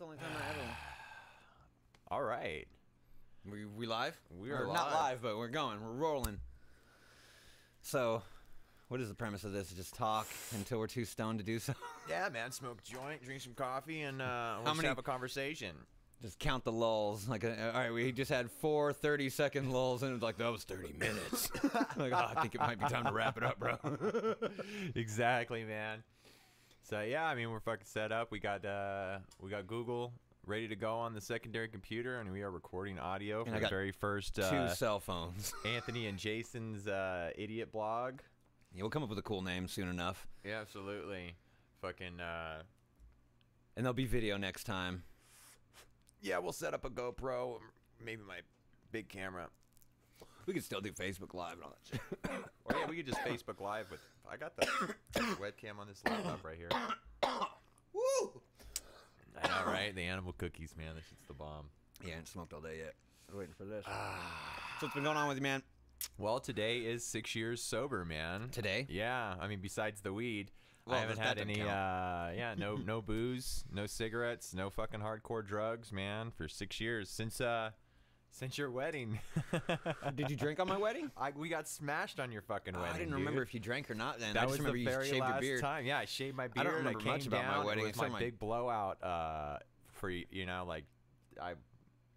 the only time I ever. All right. We we live? We Or are not live. live, but we're going. We're rolling. So, what is the premise of this? Just talk until we're too stoned to do so. Yeah, man. Smoke joint, drink some coffee, and uh, we'll How just many- have a conversation. just count the lulls. Like, uh, all right, we just had four 30 second lulls, and it was like that was 30 minutes. like, oh, I think it might be time to wrap it up, bro. exactly, man. Yeah, I mean we're fucking set up. We got uh we got Google ready to go on the secondary computer, and we are recording audio for the very first Two uh, cell phones. Anthony and Jason's uh, idiot blog. Yeah, we'll come up with a cool name soon enough, Yeah, absolutely. Fucking uh, and there'll be video next time. yeah, we'll set up a GoPro, maybe my big camera. We could still do Facebook Live and all that shit. Or yeah, we could just Facebook Live with. I got the webcam on this laptop right here. Woo! I know, right? The animal cookies, man. This shit's the bomb. Yeah, I ain't smoked all day yet. I'm waiting for this. so what's been going on with you, man? Well, today is six years sober, man. Today? Yeah, I mean, besides the weed, Well, I haven't had any. Uh, yeah, no, no booze, no cigarettes, no fucking hardcore drugs, man, for six years since uh, since your wedding. Did you drink on my wedding? I we got smashed on your fucking wedding. I didn't dude. remember if you drank or not. Then I just was remember the you very shaved last your beard. time. Yeah, I shaved my beard. I don't remember came much about my wedding, It was my big blowout. Uh, for you know, like I,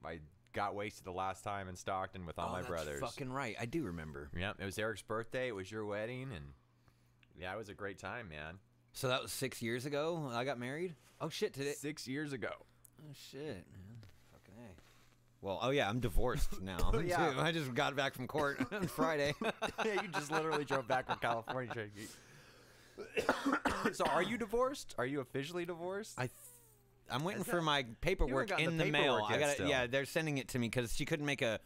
I got wasted the last time in Stockton with all Oh, my that's brothers. Fucking right, I do remember. Yeah, it was Eric's birthday. It was your wedding, and yeah, it was a great time, man. So that was six years ago. I got married. Oh shit! Today. Six years ago. Oh shit, man. Fucking a. Well, oh yeah, I'm divorced now. Yeah. too. I just got back from court on Friday. yeah, you just literally drove back from California. so, are you divorced? Are you officially divorced? I, th- I'm waiting Is for that- my paperwork in the the, mail. I got. Yeah, they're sending it to me because she couldn't make a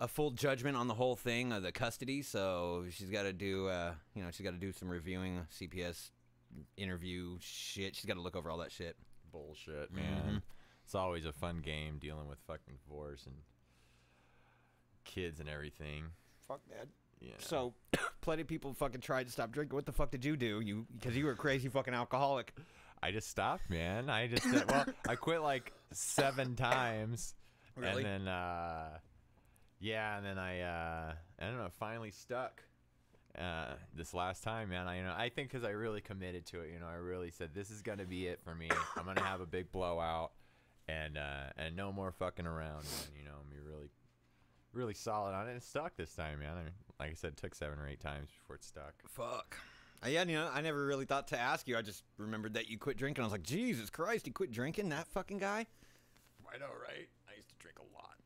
a full judgment on the whole thing of the custody. So she's got to do, uh, you know, she's got to do some reviewing, CPS interview shit. She's got to look over all that shit. Bullshit, man. It's always a fun game dealing with fucking divorce and kids and everything. Fuck that. Yeah. So, plenty of people fucking tried to stop drinking. What the fuck did you do? You because you were a crazy fucking alcoholic. I just stopped, man. I just well, I quit like seven times, Really? and then uh, yeah, and then I uh, I don't know, finally stuck. Uh, this last time, man, I you know I think because I really committed to it. You know, I really said this is gonna be it for me. I'm gonna have a big blowout, and uh, and no more fucking around. Man. You know, I'm be really, really solid on it. It stuck this time, man. I mean, like I said, it took seven or eight times before it stuck. Fuck. Uh, yeah, you know, I never really thought to ask you. I just remembered that you quit drinking. I was like, Jesus Christ, he quit drinking? That fucking guy? I know, right? I used to drink a lot.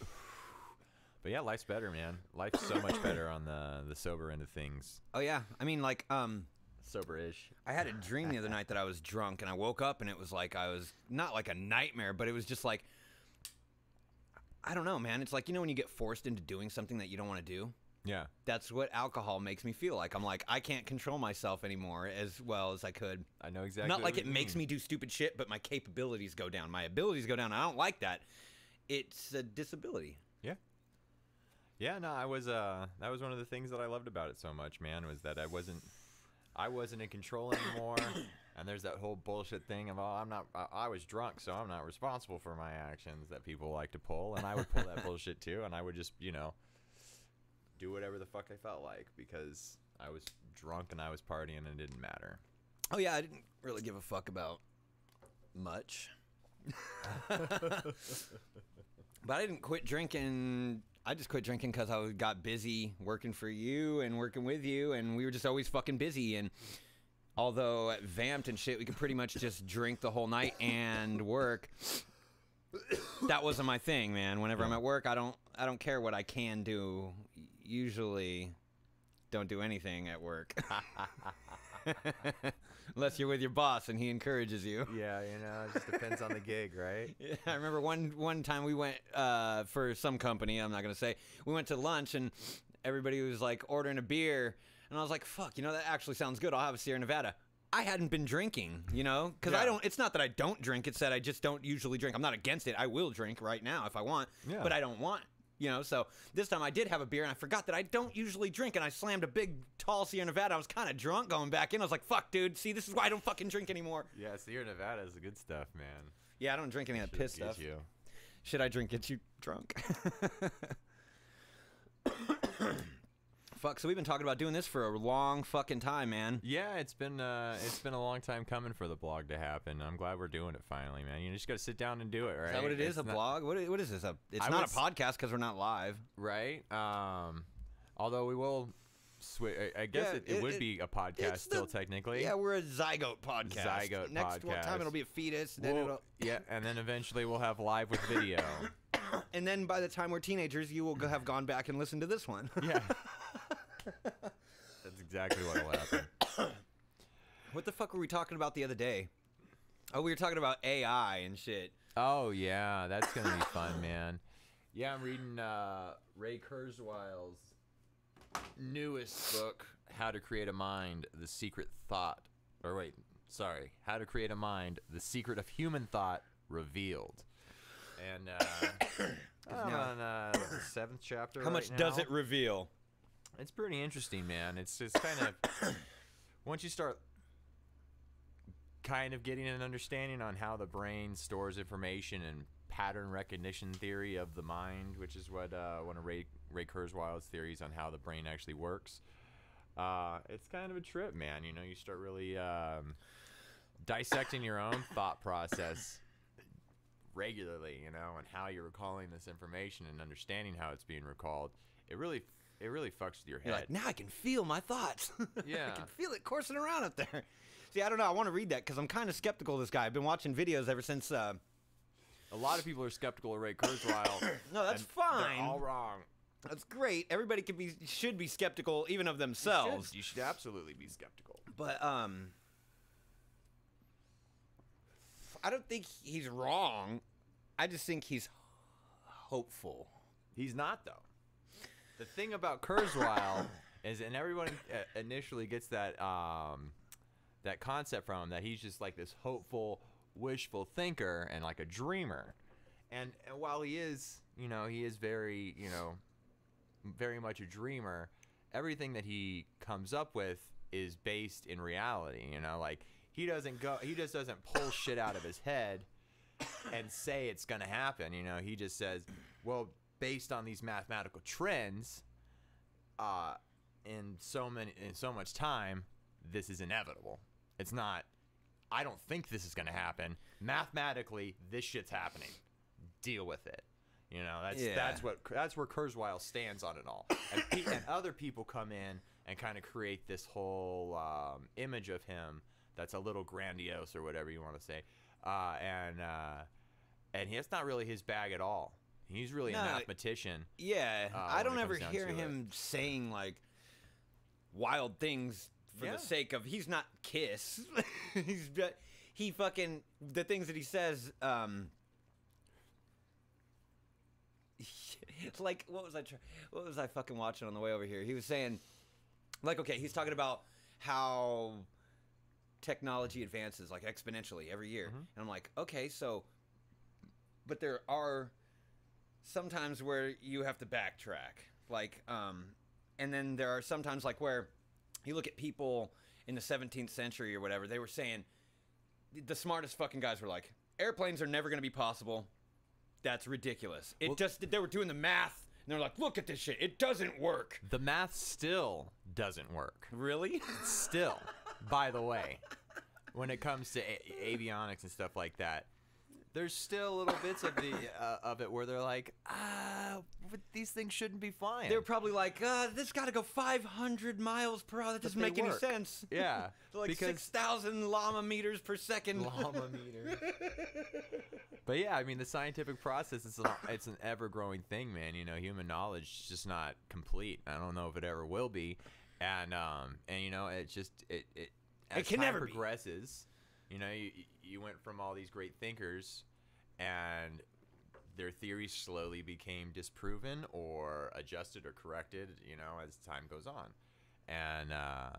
But yeah, life's better, man. Life's so much better on the the sober end of things. Oh yeah. I mean, like, um, Sober-ish. I had a dream the other night that I was drunk, and I woke up, and it was like I was not like a nightmare, but it was just like I don't know, man. It's like you know when you get forced into doing something that you don't want to do. Yeah. That's what alcohol makes me feel like. I'm like I can't control myself anymore as well as I could. I know exactly. Not like it makes me do stupid shit, but my capabilities go down. My abilities go down. I don't like that. It's a disability. Yeah. Yeah, no, I was uh that was one of the things that I loved about it so much, man, was that I wasn't I wasn't in control anymore. and there's that whole bullshit thing of oh, I'm not I, I was drunk, so I'm not responsible for my actions that people like to pull, and I would pull that bullshit too, and I would just, you know, do whatever the fuck I felt like because I was drunk and I was partying and it didn't matter. Oh yeah, I didn't really give a fuck about much. but I didn't quit drinking. I just quit drinking because I got busy working for you and working with you, and we were just always fucking busy. And although at Vamped and shit, we could pretty much just drink the whole night and work. That wasn't my thing, man. Whenever I'm at work, I don't, I don't care what I can do. Usually, don't do anything at work. Unless you're with your boss and he encourages you. Yeah, you know, it just depends on the gig, right? Yeah, I remember one one time we went uh, for some company. I'm not gonna say. We went to lunch and everybody was like ordering a beer, and I was like, "Fuck, you know that actually sounds good. I'll have a Sierra Nevada." I hadn't been drinking, you know, because I don't. It's not that I don't drink; it's that I just don't usually drink. I'm not against it. I will drink right now if I want, Yeah. but I don't want You know, so this time I did have a beer and I forgot that I don't usually drink and I slammed a big tall Sierra Nevada. I was kind of drunk going back in. I was like, "Fuck, dude. See, this is why I don't fucking drink anymore." Yeah, Sierra Nevada is the good stuff, man. Yeah, I don't drink any of that piss stuff. You. Should I drink get you drunk? Fuck, so we've been talking about doing this for a long fucking time, man. Yeah, it's been uh, it's been a long time coming for the blog to happen. I'm glad we're doing it finally, man. You just got to sit down and do it, right? Is that what it is? It's a not- blog? What is, what is this? A, it's I not a podcast because we're not live. right? Um, although we will switch. I, guess Yeah, it, it, it- would be a podcast still the- technically. Yeah, we're a zygote podcast. Zygote Next one time it'll be a fetus. Then We'll- it'll, yeah, and then eventually we'll have live with video. and then by the time we're teenagers, you will have gone back and listened to this one. yeah, exactly what will happen. what the fuck were we talking about the other day? Oh, we were talking about AI and shit. Oh yeah, that's gonna be fun, man. Yeah, I'm reading uh, Ray Kurzweil's newest book, "How to Create a Mind: The Secret Thought." Or wait, sorry, "How to Create a Mind: The Secret of Human Thought Revealed." And uh, I'm on uh, the seventh chapter. How right much does it reveal? It's pretty interesting, man. It's just kind of once you start kind of getting an understanding on how the brain stores information and pattern recognition theory of the mind, which is what uh, one of Ray Ray Kurzweil's theories on how the brain actually works. Uh, it's kind of a trip, man. You know, you start really um, dissecting your own thought process regularly, you know, and how you're recalling this information and understanding how it's being recalled. It really, it really fucks with your head. You're like, now I can feel my thoughts. Yeah. I can feel it coursing around up there. See, I don't know. I want to read that because I'm kind of skeptical of this guy. I've been watching videos ever since. Uh, A lot of people are skeptical of Ray Kurzweil. no, that's fine. All wrong. That's great. Everybody can be should be skeptical even of You themselves. should, you should absolutely be skeptical. But um I don't think he's wrong. I just think he's hopeful. He's not though. The thing about Kurzweil is, and everyone initially gets that um, that concept from him that he's just like this hopeful, wishful thinker and like a dreamer. And, and while he is, you know, he is very, you know, very much a dreamer. Everything that he comes up with is based in reality. You know, like he doesn't go, he just doesn't pull shit out of his head and say it's to happen. You know, he just says, well, based on these mathematical trends, uh, in so many, in so much time, this is inevitable. It's not. I don't think this is going to happen. Mathematically, this shit's happening. Deal with it. You know, that's Yeah. that's what that's where Kurzweil stands on it all. And, pe- and other people come in and kind of create this whole um, image of him that's a little grandiose or whatever you want to say. Uh, and uh, and that's not really his bag at all. He's really No, a mathematician. Yeah, Uh, I don't ever hear to it. him saying like wild things for Yeah. the sake of he's not Kiss. he's ju- he fucking the things that he says um it's like what was I try- what was I fucking watching on the way over here? He was saying like okay, he's talking about how technology advances like exponentially every year. Mhm. And I'm like, okay, so but there are sometimes where you have to backtrack. Like um and then there are sometimes like where you look at people in the 17th century or whatever, they were saying the smartest fucking guys were like airplanes are never going to be possible. That's ridiculous. It Well- just they were doing the math and they're like, "Look at this shit. It doesn't work." The math still doesn't work. Really? Still, by the way, when it comes to a- avionics and stuff like that, there's still little bits of the uh, of it where they're like, ah, but these things shouldn't be flying. They're probably like, uh, "This got to go 500 miles per hour. That doesn't they make any sense." yeah, like because 6,000 llama meters per second. llama meter. But yeah, I mean, the scientific process is an, it's an ever growing thing, man. You know, human knowledge is just not complete. I don't know if it ever will be, and um, and you know, it just it it as It can time never be. You know, you you went from all these great thinkers, and their theories slowly became disproven or adjusted or corrected. You know, as time goes on, and uh,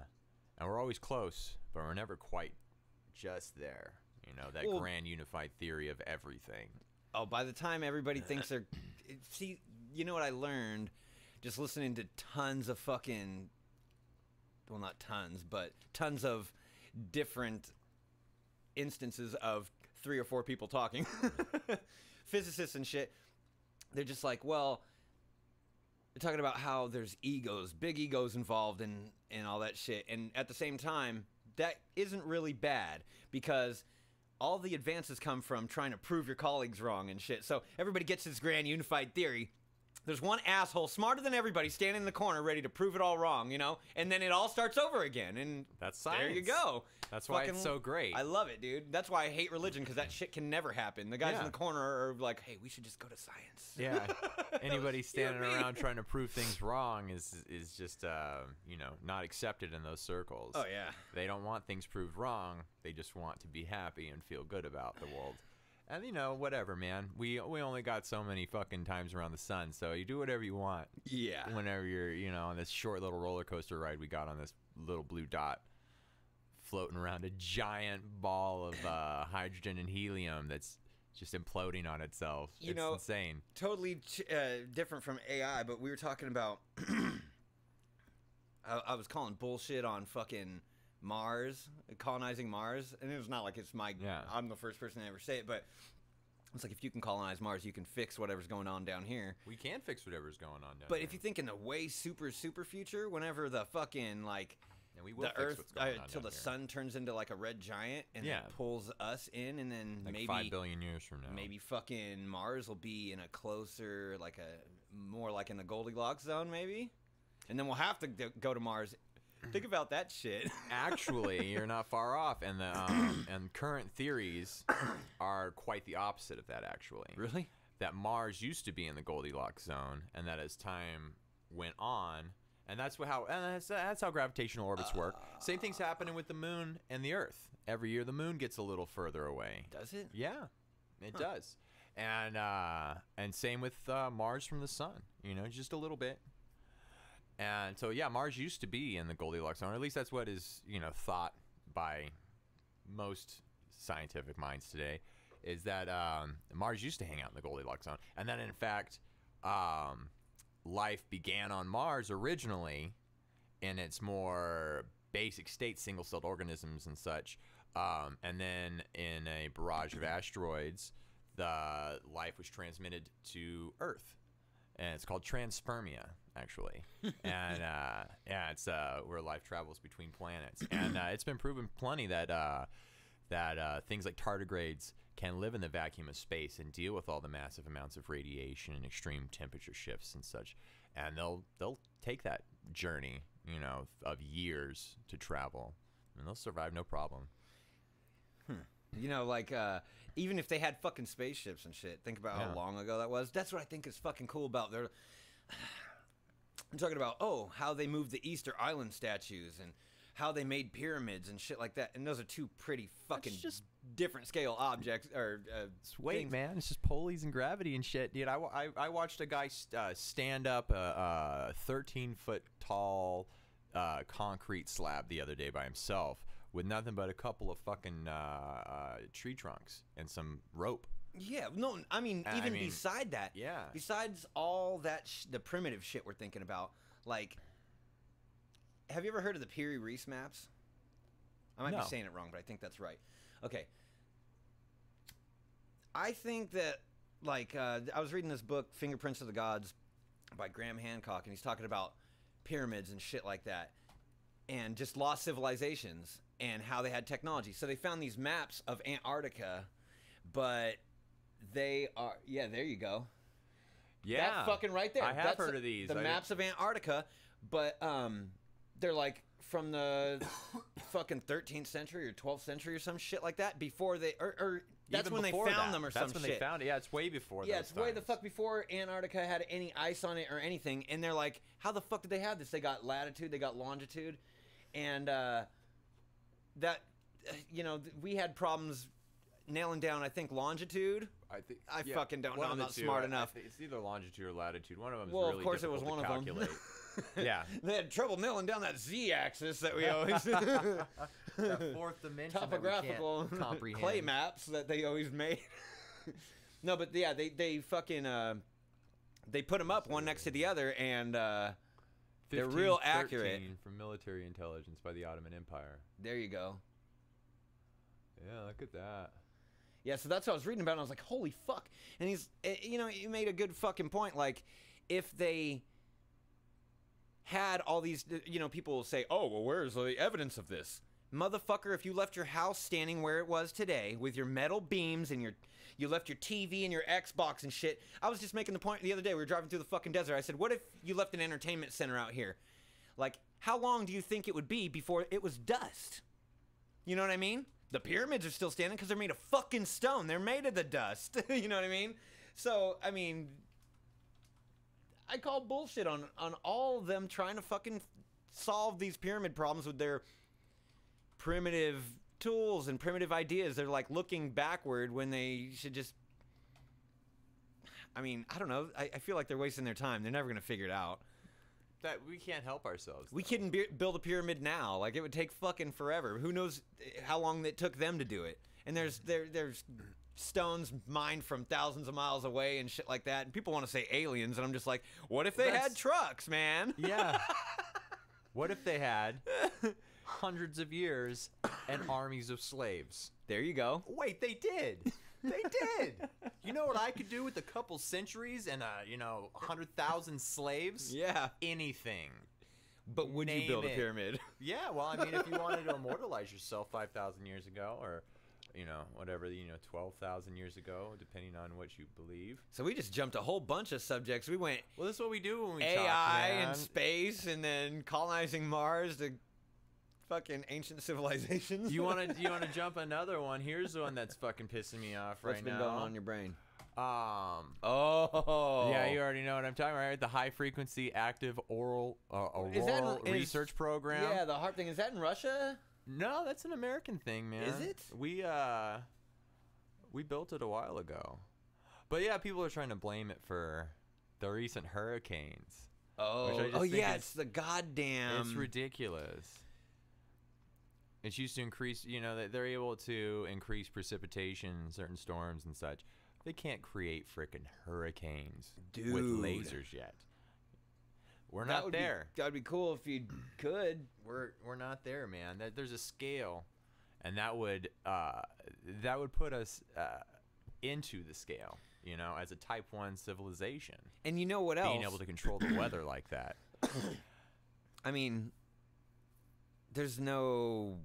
and we're always close, but we're never quite just there. You know, that Well- grand unified theory of everything. Oh, by the time everybody thinks they're see, you know what I learned just listening to tons of fucking well not tons, but tons of different instances of three or four people talking. Physicists and shit. They're just like, well, they're talking about how there's egos, big egos involved in and all that shit. And at the same time, that isn't really bad because all the advances come from trying to prove your colleagues wrong and shit. So everybody gets this grand unified theory. There's one asshole smarter than everybody standing in the corner ready to prove it all wrong, you know? And then it all starts over again. And That's science. there you go. That's why it's so great. I love it, dude. That's why I hate religion because that shit can never happen. The guys Yeah. in the corner are like, "Hey, we should just go to science." Yeah. Anybody standing me. around trying to prove things wrong is is just uh, you know not accepted in those circles. Oh yeah. They don't want things proved wrong. They just want to be happy and feel good about the world. And you know, whatever, man. We we only got so many fucking times around the sun, so you do whatever you want. Yeah. Whenever you're, you know, on this short little roller coaster ride we got on this little blue dot, floating around a giant ball of uh, hydrogen and helium that's just imploding on itself. You it's know- insane. totally ch- uh, different from AI, but we were talking about. I, I was calling bullshit on fucking Mars, colonizing Mars, and it was not like it's my. Yeah. I'm the first person to ever say it, but it's like if you can colonize Mars, you can fix whatever's going on down here. We can fix whatever's going on down But if you think in the way super super future, whenever the fucking like and we will the fix Earth going uh, the here. sun turns into like a red giant and Yeah. pulls us in, and then like maybe five billion years from now. maybe fucking Mars will be in a closer, like a more like in the Goldilocks zone, maybe, and then we'll have to go to Mars. Think about that shit. Actually, you're not far off, and the um, and current theories are quite the opposite of that. Actually, really? that Mars used to be in the Goldilocks zone, and that as time went on, and that's what how and that's, that's how gravitational orbits work. Same thing's happening with the Moon and the Earth. Every year, the Moon gets a little further away. Does it? Yeah, it does. And uh, and same with uh, Mars from the Sun. You know, just a little bit. And so yeah, Mars used to be in the Goldilocks zone. Or at least that's what is you know thought by most scientific minds today. Is that um, Mars used to hang out in the Goldilocks zone, and then in fact, um, life began on Mars originally in its more basic state, single-celled organisms and such. Um, and then in a barrage of asteroids, the life was transmitted to Earth, and it's called transpermia, actually. and uh, yeah, it's uh, where life travels between planets, and uh, it's been proven plenty that uh, that uh, things like tardigrades can live in the vacuum of space and deal with all the massive amounts of radiation and extreme temperature shifts and such. And they'll they'll take that journey, you know, of years to travel, and they'll survive no problem. You know, like uh, even if they had fucking spaceships and shit, think about Yeah. how long ago that was. That's what I think is fucking cool about their. I'm talking about oh how they moved the Easter Island statues and how they made pyramids and shit like that. And those are two pretty fucking just- different scale objects or uh, It's weight, man. It's just pulleys and gravity and shit, dude. I, I, I watched a guy uh, stand up a, a 13 foot tall uh, concrete slab the other day by himself with nothing but a couple of fucking uh, uh, tree trunks and some rope. Yeah, no, I mean, I even mean, beside that, yeah. Besides all that, sh- the primitive shit we're thinking about, like, have you ever heard of the Piri Reis maps? I might No. be saying it wrong, but I think that's right. Okay. I think that, like, uh, I was reading this book, Fingerprints of the Gods, by Graham Hancock, and he's talking about pyramids and shit like that, and just lost civilizations and how they had technology. So they found these maps of Antarctica, but they are yeah. There you go. Yeah. That fucking right there. I have That's heard of these. The I- maps of Antarctica, but um, they're like from the fucking 13th century or 12th century or some shit like that. Before they or, or that's Even when they found that. them or That's some when they found it. Yeah, it's way before. yeah, it's way the fuck before Antarctica had any ice on it or anything. And they're like, how the fuck did they have this? They got latitude, they got longitude, and uh, that you know we had problems nailing down. I think longitude. I think I fucking don't one know. of I'm not two. smart I- I enough. think it's either longitude or latitude. One of them is Well, of course it was one to of them. calculate. yeah. They had trouble nailing down that z-axis that we always that fourth dimension topographical clay maps that they always made. no, but yeah, they they fucking uh, they put them up one next to the other, and uh, They're real accurate. from military intelligence by the Ottoman Empire. there you go. Yeah, look at that. Yeah, so that's what I was reading about, and I was like, holy fuck. And he's, eh, you know, he made a good fucking point. Like, if they had all these, you know, people will say, oh, well, where's the evidence of this? Motherfucker, if you left your house standing where it was today with your metal beams and your, you left your TV and your Xbox and shit. I was just making the point the other day. We were driving through the fucking desert. I said, what if you left an entertainment center out here? Like, how long do you think it would be before it was dust? You know what I mean? The pyramids are still standing because they're made of fucking stone. They're made of the dust. you know what I mean? So, I mean, I call bullshit on on all of them trying to fucking solve these pyramid problems with their primitive tools and primitive ideas. They're like looking backward when they should just. I mean, I don't know. I, I feel like they're wasting their time. They're never gonna figure it out. That we can't help ourselves. We though. couldn't be- build a pyramid now. Like it would take fucking forever. Who knows how long it took them to do it? And there's there there's stones mined from thousands of miles away and shit like that. And people want to say aliens, and I'm just like, what if they had trucks, man? Yeah. what if they had hundreds of years and armies of slaves? There you go. Wait, they did. They did. You know what I could do with a couple centuries and a you know, hundred thousand slaves? Yeah, Anything. but would you Name build a pyramid? Yeah, well, I mean, if you wanted to immortalize yourself five thousand years ago, or you know, whatever, you know, twelve thousand years ago, depending on what you believe. so we just jumped a whole bunch of subjects. We went Well, this is what we do when we talk, AI man. and space, and then colonizing Mars to fucking ancient civilizations. You want to you want to jump another one? Here's the one that's fucking pissing me off right What's been now. going on in your brain? Um. Oh, Yeah, you already know what I'm talking about, right? The high frequency active oral uh, Is that- auroral is- research program. Yeah, the HAARP thing is that in Russia? No, that's an American thing, man. Is it? We uh we built it a while ago. But yeah, people are trying to blame it for the recent hurricanes. Oh, oh yeah, it's the goddamn. it's ridiculous. It's used to increase, you know, they- they're able to increase precipitation in certain storms and such. They can't create frickin' hurricanes with lasers yet. We're That not there. Be, that'd be cool if you could. we're we're not there, man. That there's a scale, and that would uh, that would put us uh, into the scale, you know, as a Type One civilization, And you know what else? being able to control the weather like that. I mean, there's no.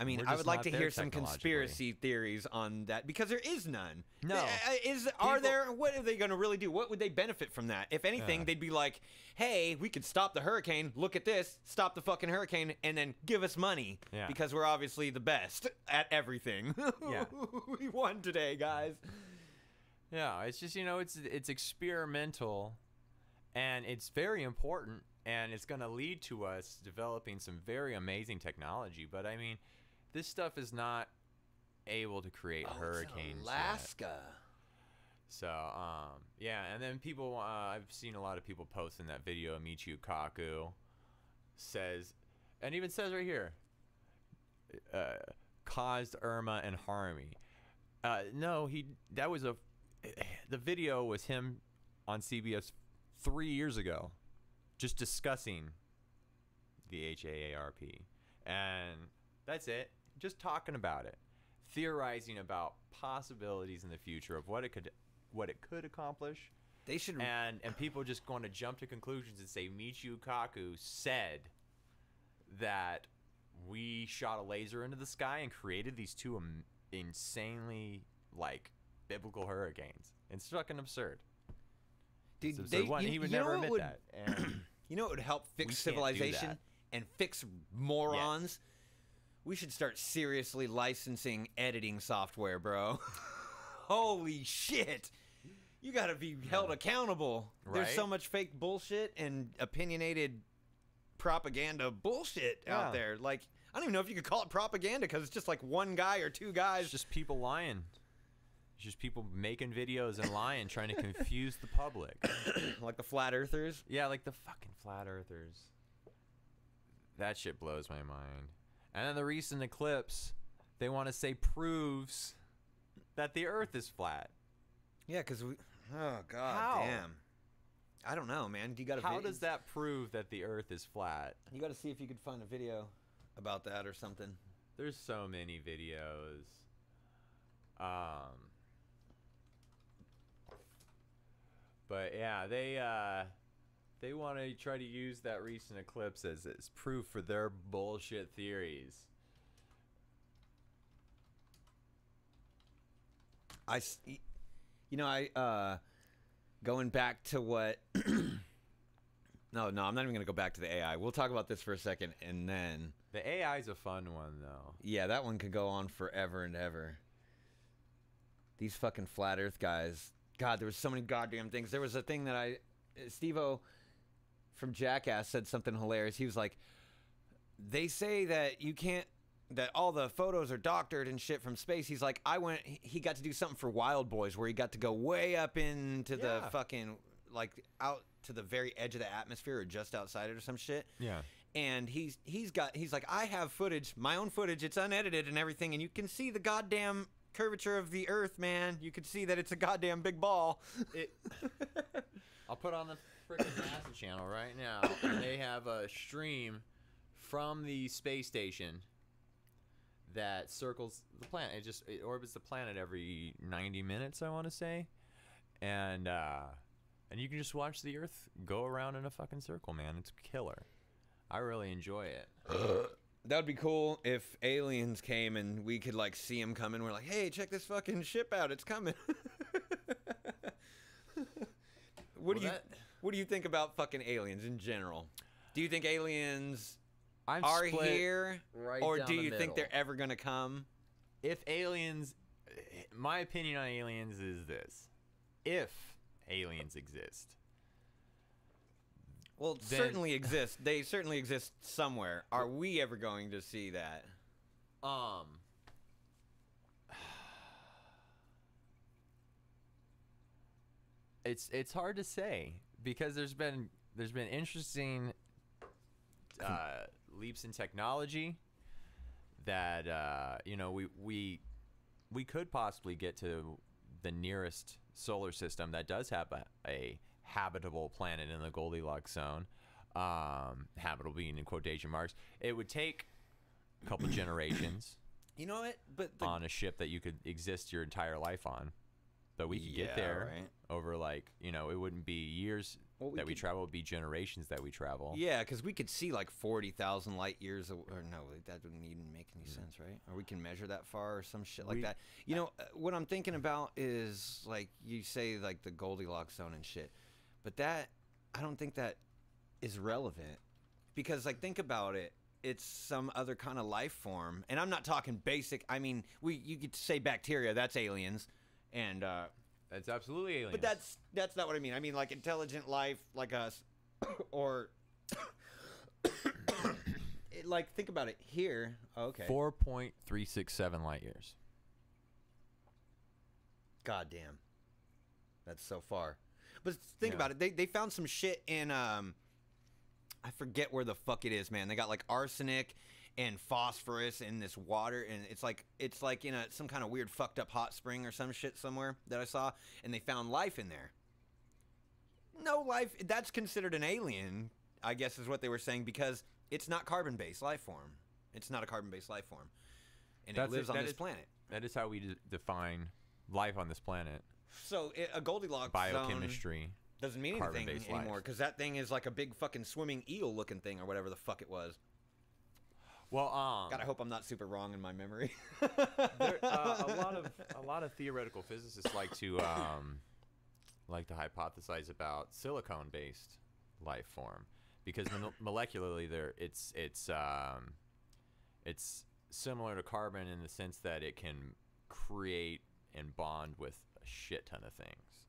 I mean, I would like to hear some conspiracy theories on that because there is none. No. Uh, is are People- there? What are they going to really do? What would they benefit from that? If anything, Yeah. they'd be like, "Hey, we could stop the hurricane. Look at this. Stop the fucking hurricane, and then give us money Yeah. because we're obviously the best at everything. Yeah. we won today, guys. Yeah, it's just you know, it's it's experimental, and it's very important, and it's going to lead to us developing some very amazing technology. But I mean, this stuff is not able to create Oh, hurricanes. yet. Alaska. So, um, yeah, and then people, uh, I've seen a lot of people posting that video Michio Kaku says, and even says right here, uh, caused Irma and Harvey. Uh, no, he, that was a, the video was him on CBS three years ago, just discussing the HAARP. And that's it, just talking about it theorizing about possibilities in the future of what it could what it could accomplish They should. and and people just going to jump to conclusions and say Michio Kaku said that we shot a laser into the sky and created these two am- insanely like biblical hurricanes. It's fucking absurd. Dude, So- so they- one, you- he would never admit would- that. And You know what would help fix civilization and fix morons? We should start seriously licensing editing software, bro. Holy shit. You got to be held accountable. There's so much fake bullshit and opinionated propaganda bullshit Yeah. out there. Like, I don't even know if you could call it propaganda because it's just like one guy or two guys. it's just people lying. It's just people making videos and lying, trying to confuse the public. like the flat earthers. Yeah, like the fucking flat earthers. That shit blows my mind. And then the recent eclipse, they want to say proves that the earth is flat. Yeah, because we. Oh god How? damn. I don't know, man. You got to How does that prove that the Earth is flat? You got to see if you could find a video about that or something. There's so many videos. Um, but yeah, they uh, they want to try to use that recent eclipse as, as proof for their bullshit theories. I, you know, I uh, going back to what. no, no, I'm not even gonna go back to the AI. We'll talk about this for a second, and then The AI is a fun one though. yeah, that one could go on forever and ever. These fucking flat Earth guys. God, there was so many goddamn things. There was a thing that I, Steve-O from Jackass said something hilarious. He was like, "They say that you can't." That all the photos are doctored and shit from space. He's like, I went. He got to do something for Wildboyz where he got to go way up into the fucking like out to the very edge of the atmosphere or just outside it or some shit Yeah. and he's he's got he's like I have footage, my own footage. It's unedited and everything, and you can see the goddamn curvature of the Earth, man. You can see that it's a goddamn big ball. It. I'll put on the freaking NASA channel right now. and they have a stream from the space station that circles the planet. It just it orbits the planet every 90 minutes, I want to say, and uh, and you can just watch the Earth go around in a fucking circle, man. It's killer. I really enjoy it. that would be cool if aliens came and we could like see them coming. We're like, hey, check this fucking ship out. It's coming. what do you that- what do you think about fucking aliens in general? Do you think aliens I'm are here, right or down do the you think they're ever gonna come? if aliens my opinion on aliens is this if aliens exist Well, Then- certainly exist. They certainly exist somewhere. Are we ever going to see that? um it's it's hard to say because there's been there's been interesting uh, leaps in technology that uh, you know we we we could possibly get to the nearest solar system that does have a, a habitable planet in the Goldilocks zone. Um, habitable being in quotation marks. It would take a couple generations You know what? But the, on a ship that you could exist your entire life on. But we could Yeah, get there right. over like you know it wouldn't be years Well, we that we travel; it would be generations that we travel. yeah, because we could see like forty thousand light years. Of, or no, that wouldn't even make any sense, right? Or we can measure that far, or some shit like We- that. You know, uh, what I'm thinking about is like you say like the Goldilocks zone and shit, but that I don't think that is relevant because like think about it. It's some other kind of life form, and I'm not talking basic. I mean, we you could say bacteria. That's aliens, and uh, That's absolutely aliens. But that's that's not what I mean. I mean like intelligent life like us or it, like think about it here. Okay. four point three six seven light years. God damn. That's so far. But think Yeah. about it. They they found some shit in um I forget where the fuck it is, man. They got like arsenic and phosphorus in this water and it's like it's like in a some kind of weird fucked up hot spring or some shit somewhere that I saw and they found life in there. No life that's considered an alien, I guess is what they were saying because it's not carbon based life form. It's not a carbon based life form. And That's it it. lives on this is- planet. That is how we d- define life on this planet: So it, a Goldilocks zone biochemistry. doesn't mean anything anymore because that thing is like a big fucking swimming eel looking thing or whatever the fuck it was. Well, um, God, I hope I'm not super wrong in my memory. there, uh, a lot of a lot of theoretical physicists like to um, like to hypothesize about silicone-based life form because molecularly there it's it's um, it's similar to carbon in the sense that it can create and bond with a shit ton of things.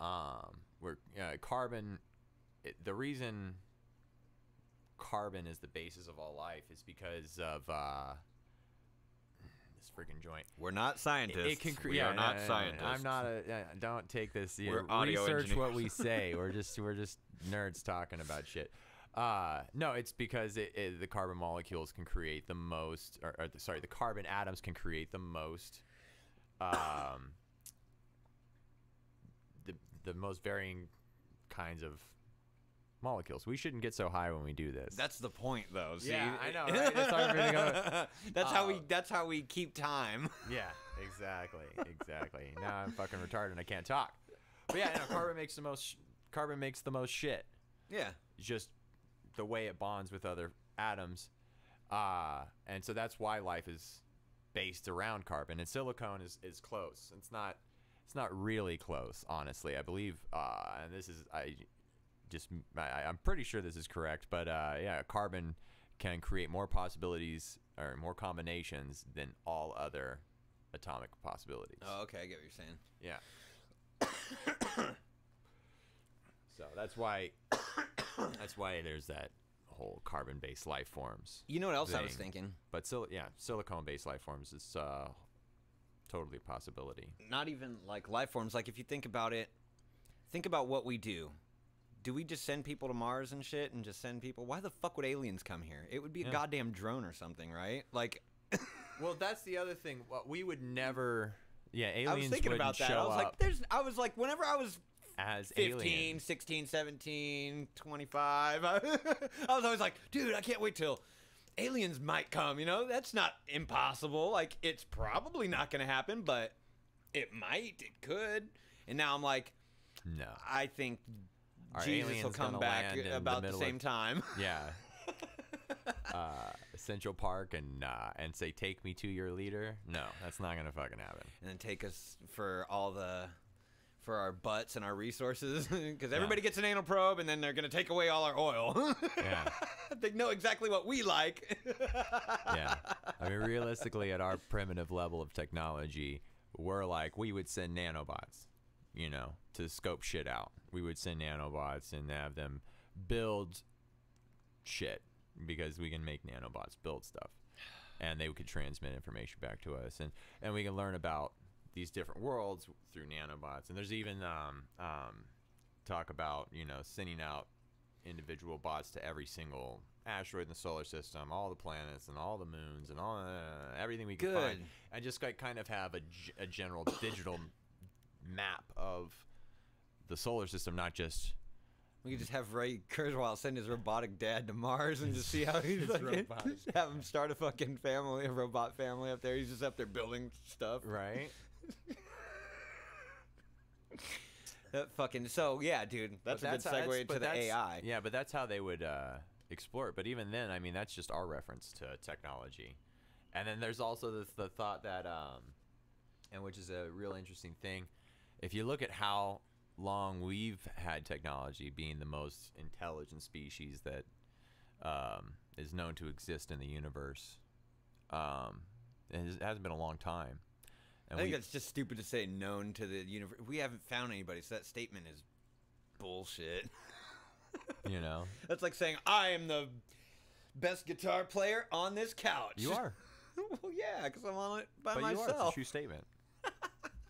Um, where uh, carbon, it, the reason carbon is the basis of all life is because of uh, this freaking joint. We're not scientists. It, it can cre- we yeah, are no, not no, no, no, scientists. I'm not a. don't take this. You We're know, audio research what we say. we're just we're just nerds talking about shit. Uh, no, it's because it, it, the carbon molecules can create the most, or, or the, sorry, the carbon atoms can create the most um, the the most varying kinds of molecules. We shouldn't get so high when we do this. That's the point, though. See? Yeah, I know, right? That's how everything goes. that's how we. Uh, That's how we keep time. yeah, exactly, exactly. now I'm fucking retarded and I can't talk. But yeah, no, carbon makes the most. Carbon makes the most shit. yeah. Just the way it bonds with other atoms, uh, and so that's why life is based around carbon. And silicone is is close. It's not. It's not really close, honestly. I believe, uh, and this is I just I, I'm pretty sure this is correct, but uh, yeah, carbon can create more possibilities or more combinations than all other atomic possibilities. Oh, okay. I get what you're saying. Yeah. so that's why that's why there's that whole carbon-based life forms. You know what else I was thinking? But sil- yeah, silicone-based life forms is uh, totally a possibility. Not even like life forms. Like if you think about it, think about what we do. Do we just send people to Mars and shit, and just send people? Why the fuck would aliens come here? It would be a Yeah. goddamn drone or something, right? Like Well, that's the other thing. We would never. Yeah, aliens I was thinking about that. I was like, there's. I was like, whenever I was as 15, aliens. 16, 17, 25. I was always like, dude, I can't wait till aliens might come, you know? That's not impossible. Like, it's probably not going to happen, but it might. It could. And now I'm like, No. I think Are Jesus will come back in the about the, same of- time. Yeah. uh, Central Park and uh, and say take me to your leader. No, that's not gonna fucking happen. and then take us for all the for our butts and our resources because everybody gets an anal probe and then they're going to take away all our oil. Yeah. they know exactly what we like. Yeah. I mean, realistically, at our primitive level of technology, we're like we would send nanobots, you know, to scope shit out. We would send nanobots and have them build shit because we can make nanobots build stuff. And they could transmit information back to us. And and we can learn about these different worlds through nanobots. And there's even um, um, talk about you know sending out individual bots to every single asteroid in the solar system all the planets and all the moons and all uh, everything we can find. And just like kind of have a, a general digital map of the solar system not just We could just have Ray Kurzweil send his robotic dad to Mars and just see how he's robotic have him start a fucking family, a robot family up there. He's just up there building stuff. right That fucking so yeah, dude. That's But a good segue into the AI. Yeah, but that's how they would uh, explore it. But even then, I mean, that's just our reference to technology. And then there's also the, the thought that, um, and which is a real interesting thing, if you look at how long we've had technology being the most intelligent species that um, is known to exist in the universe, um, it, has, it hasn't been a long time. I think that's just stupid to say known to the universe. We haven't found anybody, so that statement is bullshit. you know, That's like saying I am the best guitar player on this couch. you are, well, yeah, because I'm on it by but you are. It's a myself. true statement.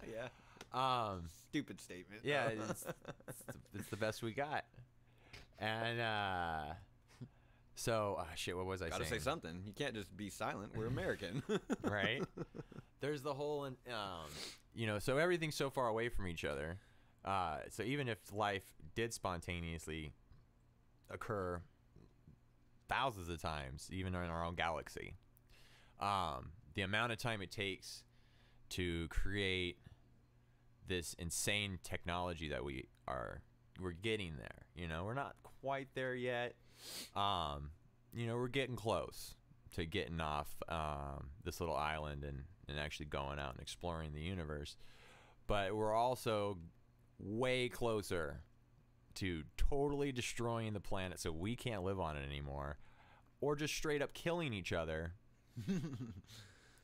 yeah, Um, stupid statement. Yeah, it's, it's, the, it's the best we got. And uh, so, uh, shit, what was I Gotta saying? say something. You can't just be silent. We're American. right? There's the whole, um, you know, so everything's so far away from each other. Uh, so even if life did spontaneously occur thousands of times, even in our own galaxy, um, the amount of time it takes to create this insane technology that we are we're getting there you know? We're not quite there yet. Um you know we're getting close to getting off um, this little island and, and actually going out and exploring the universe. But we're also way closer to totally destroying the planet so we can't live on it anymore or just straight up killing each other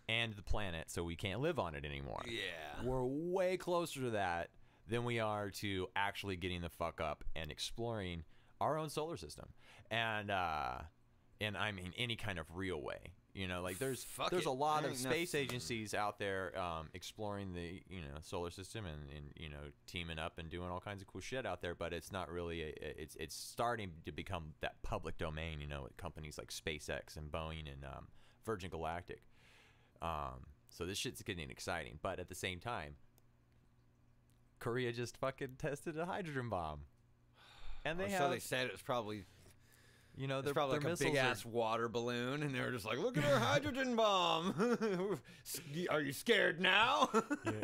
and the planet so we can't live on it anymore yeah. we're way closer to that than we are to actually getting the fuck up and exploring our own solar system. And uh and I mean any kind of real way. You know, like there's Fuck there's it. a lot There of space nothing- agencies out there um, exploring the you know solar system and, and you know teaming up and doing all kinds of cool shit out there. But it's not really a, it's it's starting to become that public domain. You know, with companies like SpaceX and Boeing and um, Virgin Galactic. Um, so this shit's getting exciting, but at the same time, Korea just fucking tested a hydrogen bomb, and they Oh, have so they said it was probably you know their, probably their like a big are- ass water balloon, and they were just like, "Look at our hydrogen bomb! Are you scared now?"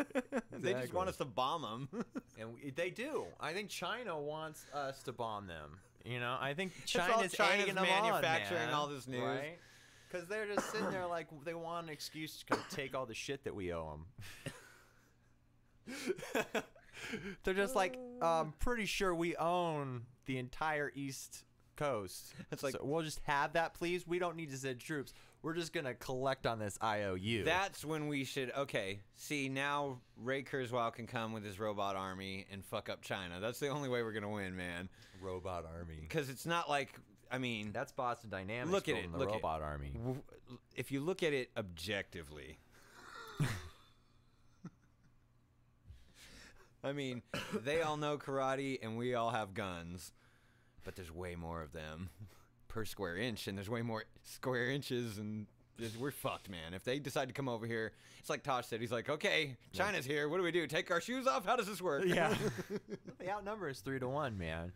they just want us to bomb them. And we, they do. I think China wants us to bomb them. You know, I think China's, China's manufacturing on, all this news. right? Because they're just sitting there like they want an excuse to come take all the shit that we owe them. they're just like, I'm pretty sure we own the entire East Coast. It's like- So we'll just have that, please. We don't need to send troops. We're just gonna collect on this IOU. That's when we should. Okay, see now Ray Kurzweil can come with his robot army and fuck up China. That's the only way we're gonna win, man. robot army. Because it's not like I mean, That's Boston Dynamics. Look at it, The look at- robot army. w- if you look at it objectively. I mean, they all know karate and we all have guns, but there's way more of them per square inch, and there's way more square inches, and we're fucked, man. If they decide to come over here, it's like Tosh said. He's like, okay, China's here. What do we do? Take our shoes off? How does this work? Yeah. they outnumber us three to one, man.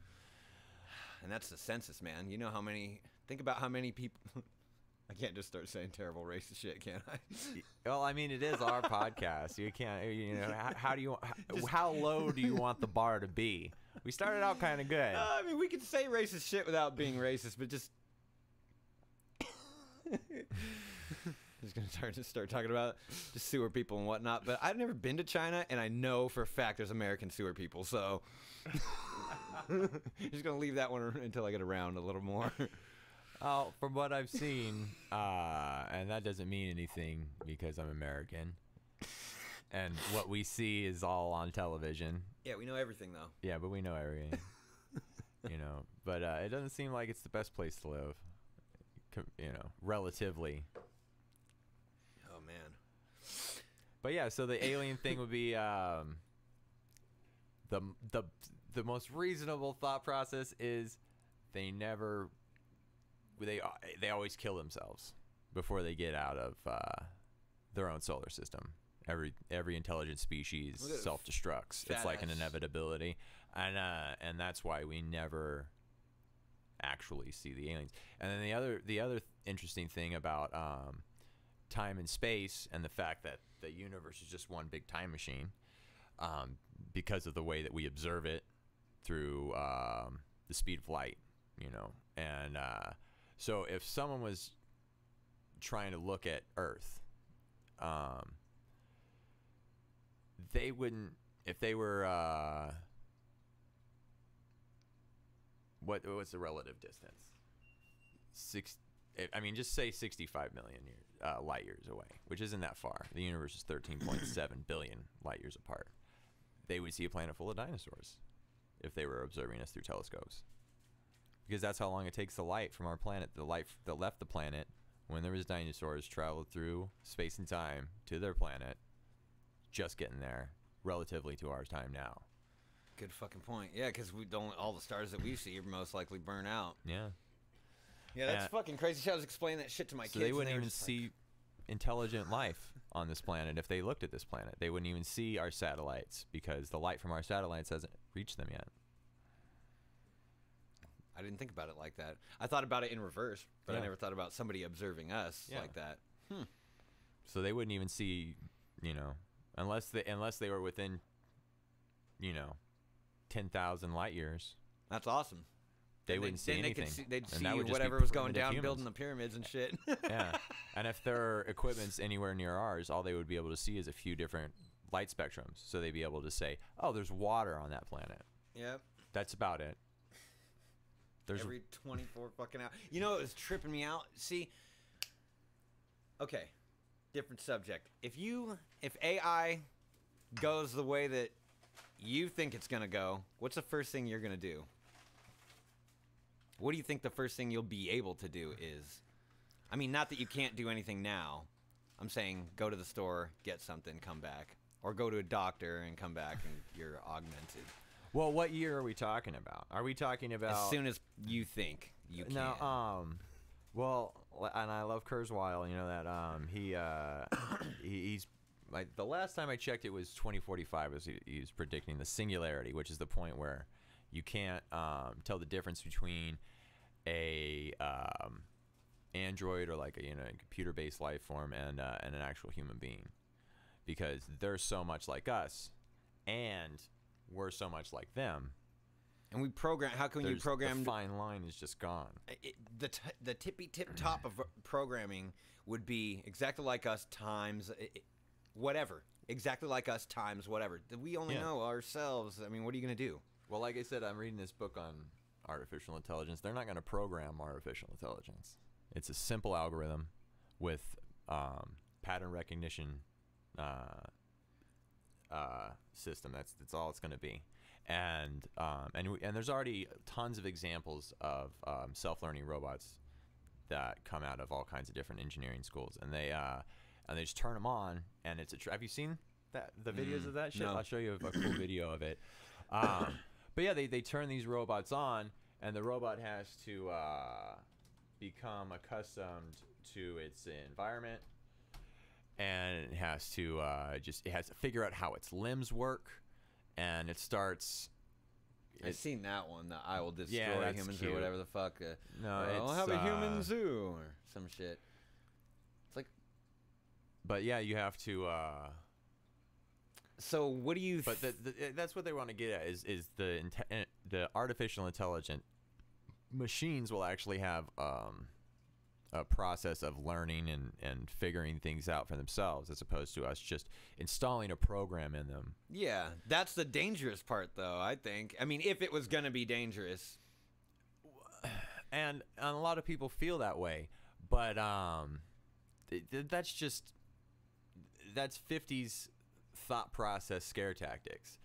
And that's the census, man. You know how many? Think about how many people. I can't just start saying terrible racist shit, can I? Well, I mean, it is our podcast. You can't, you know, how, how do you, how, how low do you want the bar to be? We started out kind of good. Uh, I mean, we could say racist shit without being racist, but just. Just gonna start to start talking about just sewer people and whatnot. But I've never been to China, and I know for a fact there's American sewer people. So just gonna leave that one until I get around a little more. Oh, from what I've seen, uh, and that doesn't mean anything because I'm American. And what we see is all on television. yeah, we know everything though. Yeah, but we know everything. you know, but uh, it doesn't seem like it's the best place to live. You know, relatively. Oh man. But yeah, so the alien thing would be um, the the the most reasonable thought process is they never they they always kill themselves before they get out of uh, their own solar system. Every every intelligent species self destructs. It's like an inevitability, and uh, and that's why we never actually see the aliens. And then the other the other interesting thing about um, time and space and the fact that the universe is just one big time machine um, because of the way that we observe it through um, the speed of light, you know. And uh, so if someone was trying to look at Earth, um, they wouldn't, if they were, uh, what what's the relative distance? Six. I mean, just say 65 million uh, light years away, which isn't that far. The universe is 13.7 billion light years apart. They would see a planet full of dinosaurs if they were observing us through telescopes, because that's how long it takes the light from our planet, the light that left the planet when there was dinosaurs, traveled through space and time to their planet, just getting there relatively to our time now. Good fucking point. Yeah, because we don't. All the stars that we see are most likely burn out. Yeah. Yeah, that's Yeah. fucking crazy. I was explaining that shit to my so kids. they wouldn't were even just like, see intelligent life on this planet if they looked at this planet. They wouldn't even see our satellites because the light from our satellites hasn't reached them yet. I didn't think about it like that. I thought about it in reverse, but I never thought about somebody observing us Yeah. like that. Hmm. So they wouldn't even see, you know, unless they unless they were within, you know, ten thousand light years. That's awesome. They wouldn't see they anything. could see, they'd and see whatever was going down humans. building the pyramids and shit. yeah. And if their equipment's anywhere near ours, all they would be able to see is a few different light spectrums. So they'd be able to say, "Oh, there's water on that planet." yep. That's about it. There's Every 24 fucking hours. You know, it was tripping me out. See, okay, different subject. If you, if AI goes the way that you think it's gonna go, what's the first thing you're gonna do? What do you think the first thing you'll be able to do is? I mean, not that you can't do anything now. I'm saying go to the store, get something, come back, or go to a doctor and come back and you're augmented. Well, what year are we talking about? Are we talking about As soon as you think you can. No, um, well, and I love Kurzweil. You know that um, he uh, he, he's my, the last time I checked, it was 2045. Was he, he was predicting the singularity, which is the point where you can't um, tell the difference between a um, android or like a you know computer-based life form and uh, and an actual human being, because they're so much like us, and we're so much like them. And we program. How can you program the fine line is just gone. it, the t- the tippy tip top of programming would be exactly like us times i- i- whatever. Exactly like us times whatever. We only Yeah. know ourselves. I mean, what are you gonna do? Well, like I said, I'm reading this book on artificial intelligence. They're not going to program artificial intelligence. It's a simple algorithm with um, pattern recognition uh, uh, system. That's that's all it's going to be. And um, and we, and there's already tons of examples of um, self-learning robots that come out of all kinds of different engineering schools, and they uh, and they just turn them on, and it's a. Tr- have you seen that the videos Mm, of that shit? no. I'll show you a cool video of it. Um, but yeah, they they turn these robots on, and the robot has to uh, become accustomed to its environment, and it has to uh, just it has to figure out how its limbs work, and it starts. I've seen that one. The I will destroy Yeah, humans cute. or whatever the fuck. Uh, no, I'll have a human uh, zoo or some shit. It's like But yeah, you have to. Uh, so. What do you? but the, the, that's what they want to get at is is the eh, the artificial intelligent machines will actually have um, a process of learning and and figuring things out for themselves as opposed to us just installing a program in them. yeah, that's the dangerous part, though. I think. I mean, if it was gonna be dangerous, and, and a lot of people feel that way but um th- th- that's just that's 50s thought process scare tactics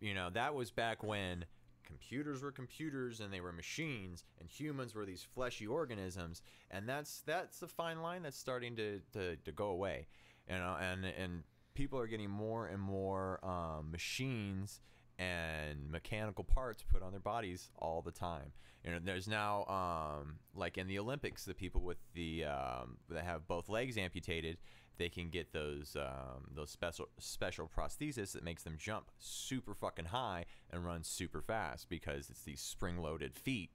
you know that was back when computers were computers and they were machines and humans were these fleshy organisms and that's that's a fine line that's starting to to, to go away. You know and and people are getting more and more um, machines and mechanical parts put on their bodies all the time. You know, there's now um, like in the Olympics, the people with the um, that have both legs amputated, they can get those um, those special special prosthesis that makes them jump super fucking high and run super fast because it's these spring-loaded feet.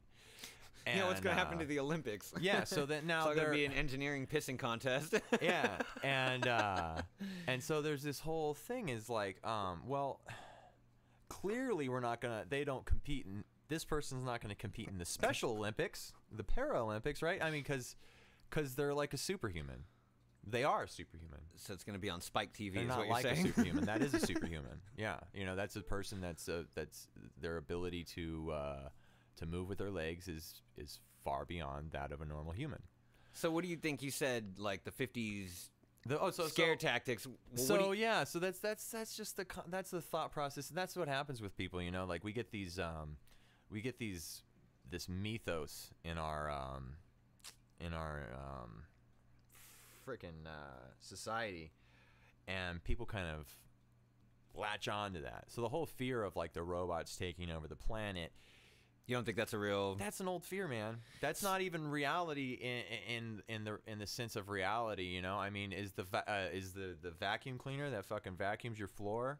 you know what's And, happen uh, to the Olympics? yeah, so that now it's all gonna be an engineering pissing contest. yeah and uh and so there's this whole thing is like um well clearly we're not gonna they don't compete in this person's not gonna compete in the special olympics the paralympics right? I mean because because they're like a superhuman. They are a superhuman. So it's gonna be on Spike TV. they're is not what you're like a superhuman. That is a superhuman. Yeah. You know that's a person that's uh that's their ability to uh to move with their legs is is far beyond that of a normal human. So what do you think? You said like the '50s the, oh so scare so, tactics. Well, so you- yeah, so that's that's that's just the that's the thought process, and that's what happens with people. You know, like we get these um, we get these this mythos in our um, in our um, freaking uh, society, and people kind of latch on to that. So the whole fear of like the robots taking over the planet you don't think that's a real? that's an old fear, man. That's not even reality in in in the in the sense of reality. You know, I mean, is the uh, is the the vacuum cleaner that fucking vacuums your floor,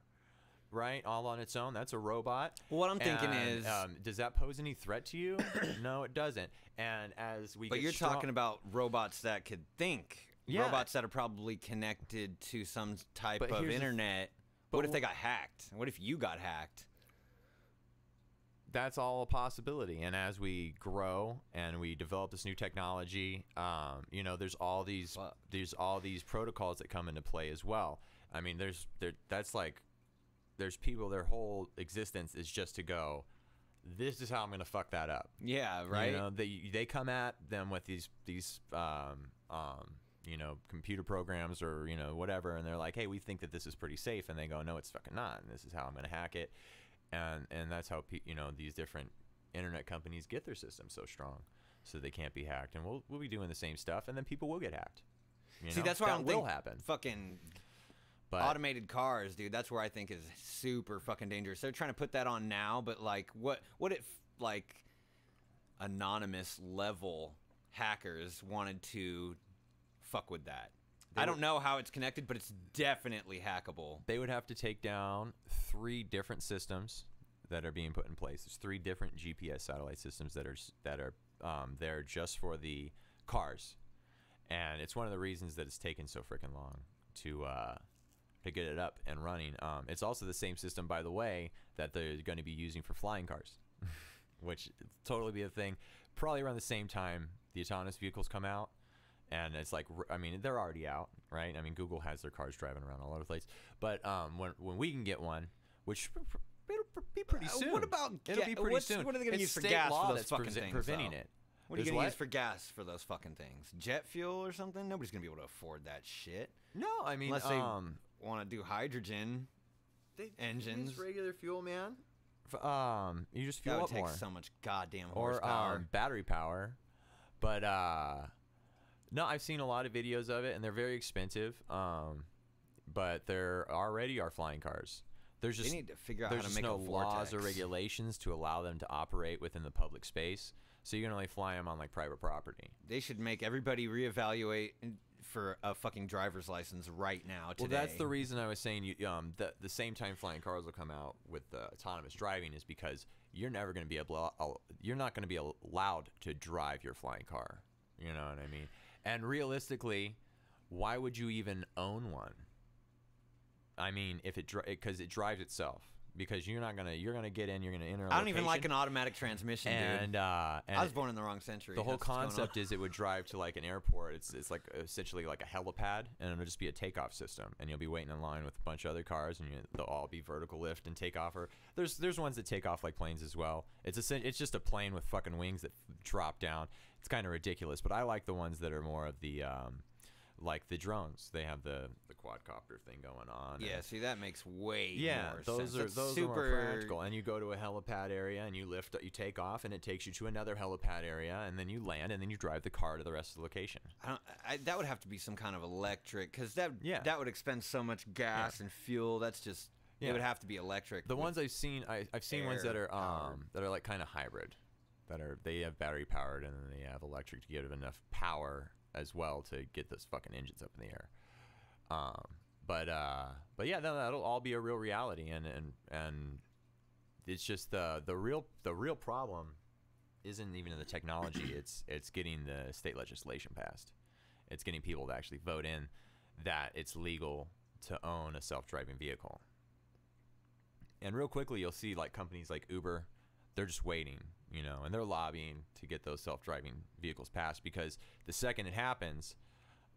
right, all on its own? That's a robot. What I'm thinking And, is- um, does that pose any threat to you? no, it doesn't. And as we But you're talking about robots that could think. Yeah. Robots that are probably connected to some type But of internet. but what if they got hacked? What if you got hacked? That's all a possibility. And as we grow and we develop this new technology, um, you know, there's all these Fuck. there's all these protocols that come into play as well. I mean, there's there that's like there's people their whole existence is just to go. This is how I'm gonna fuck that up. Yeah, right. You know, they they come at them with these these um, um, you know computer programs or you know whatever, and they're like, hey, we think that this is pretty safe, and they go, no, it's fucking not. And this is how I'm gonna hack it, and and that's how pe- you know these different internet companies get their systems so strong, so they can't be hacked, and we'll we'll be doing the same stuff, and then people will get hacked. You See, know? that's why that I'm will happen. Fucking But automated cars, dude. That's where I think is super fucking dangerous. They're trying to put that on now, but like, what what if like anonymous level hackers wanted to fuck with that? I don't know how it's connected, but it's definitely hackable. They would have to take down three different systems that are being put in place. There's three different GPS satellite systems that are that are um, there just for the cars, and it's one of the reasons that it's taken so freaking long to uh, to get it up and running. Um, it's also the same system, by the way, that they're going to be using for flying cars, which totally be a thing. Probably around the same time the autonomous vehicles come out, and it's like I mean they're already out, right? I mean Google has their cars driving around all over the place, but um, when when we can get one, which pr- pr- it'll be pretty Uh, soon. what about it'll be pretty what's- soon. what are they gonna use for state gas for those that's fucking prese- things, preventing though? it? What are you gonna use for gas for those fucking things? Jet fuel or something? Nobody's gonna be able to afford that shit No, I mean unless they um, want to do hydrogen. they engines. use regular fuel, man. F- um, you just That fuel would up take more. so much goddamn or horsepower. um, battery power. But uh, no, I've seen a lot of videos of it, and they're very expensive. Um, but there already are flying cars. There's just they need to figure out how to make no a laws or regulations to allow them to operate within the public space. So you can only fly them on like private property. They should make everybody reevaluate for a fucking driver's license right now. Today. Well, that's the reason I was saying you um the the same time flying cars will come out with uh, autonomous driving is because you're never going to be able you're not going to be allowed to drive your flying car. You know what I mean? And realistically, why would you even own one? I mean, if it because it drives itself because you're not gonna you're gonna get in you're gonna enter. I don't even like an automatic transmission, and dude. uh and I was born in the wrong century. the whole That's what's going on. concept is it would drive to like an airport. It's it's like essentially like a helipad, and it'll just be a takeoff system, and you'll be waiting in line with a bunch of other cars, and you, they'll all be vertical lift and takeoff. Or there's there's ones that take off like planes as well. It's a it's just a plane with fucking wings that drop down. It's kind of ridiculous, but I like the ones that are more of the um, like the drones. They have the quadcopter thing going on. and- Yeah, see that makes way yeah, more those sense. are That's those super are more practical. And you go to a helipad area and you lift, you take off, and it takes you to another helipad area, and then you land, and then you drive the car to the rest of the location. I don't, I, that would have to be some kind of electric, because that Yeah. that would expend so much gas and fuel. That's just Yeah. it would have to be electric. The ones I've seen, I, I've seen ones that are um that are like kind of hybrid, that are they have battery powered and then they have electric to give it enough power as well to get those fucking engines up in the air. Um, but uh, but yeah, no, that'll all be a real reality, and and and it's just the the real the real problem isn't even in the technology. it's it's getting the state legislation passed. It's getting people to actually vote in that it's legal to own a self-driving vehicle. And real quickly, you'll see like companies like Uber, they're just waiting, you know, and they're lobbying to get those self-driving vehicles passed because the second it happens,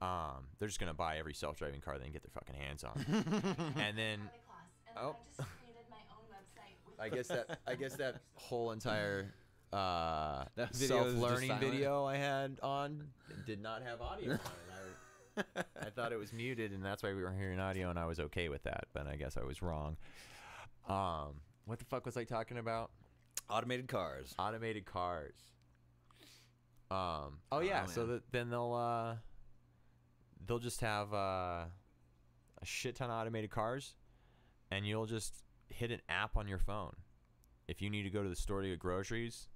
um, they're just gonna buy every self-driving car they can get their fucking hands on, and then and Oh. I just created my own website I guess that I guess that whole entire uh, That video self-learning video I had on did not have audio on it. I, I thought it was muted, and that's why we were hearing audio, and I was okay with that. But I guess I was wrong. Um, what the fuck was I talking about? automated cars. Automated cars. Um. Oh yeah. so man. that then they'll uh, they'll just have uh, a shit ton of automated cars, and you'll just hit an app on your phone. If you need to go to the store to get groceries,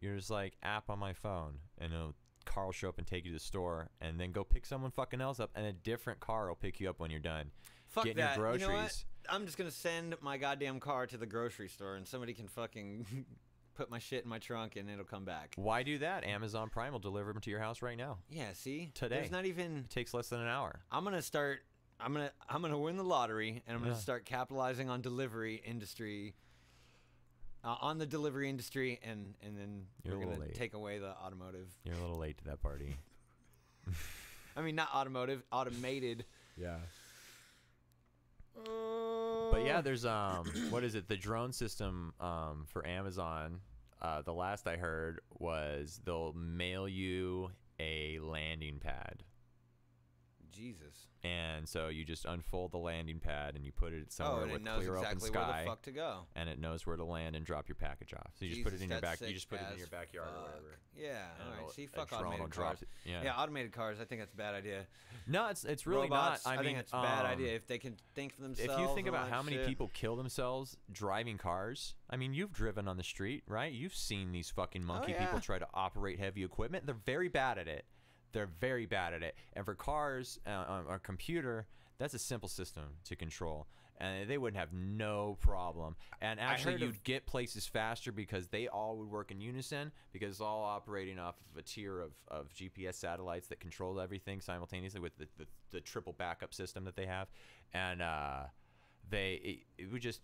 you're just like app on my phone, and it'll car will show up and take you to the store, and then go pick someone fucking else up, and a different car will pick you up when you're done. Fuck getting that. your You know what? groceries. I'm just gonna send my goddamn car to the grocery store, and somebody can fucking put my shit in my trunk, and it'll come back. Why do that? Amazon Prime will deliver them to your house right now. Yeah. See. Today. There's not even. It takes less than an hour. I'm gonna start. I'm gonna. I'm gonna win the lottery, and I'm gonna Yeah. start capitalizing on delivery industry. Uh, on the delivery industry, and and then You're a we're little gonna late. take away the automotive. You're a little late to that party. I mean, not automotive, automated. Yeah. But yeah, there's um, what is it? The drone system um for Amazon. Uh, the last I heard was they'll mail you a landing pad, Jesus. and so you just unfold the landing pad and you put it Oh, somewhere and it with knows clear exactly open where sky, the fuck to go. and it knows where to land and drop your package off. So you just put it in your back. You just put it in your backyard or whatever. Yeah. and All. See, fuck automated cars. Yeah. Yeah, automated cars. I think that's a bad idea. No, it's it's really Robots, not. I, mean, think it's a bad um, idea if they can think for themselves. if you think about how many shit. people kill themselves driving cars, I mean, you've driven on the street, right? You've seen these fucking monkey Oh, yeah. people try to operate heavy equipment. They're very bad at it. They're very bad at it. And for cars, uh, a computer, that's a simple system to control. And they wouldn't have no problem. And actually, you'd get places faster because they all would work in unison because it's all operating off of a tier of, of GPS satellites that control everything simultaneously with the, the, the triple backup system that they have. And uh, they it, it would just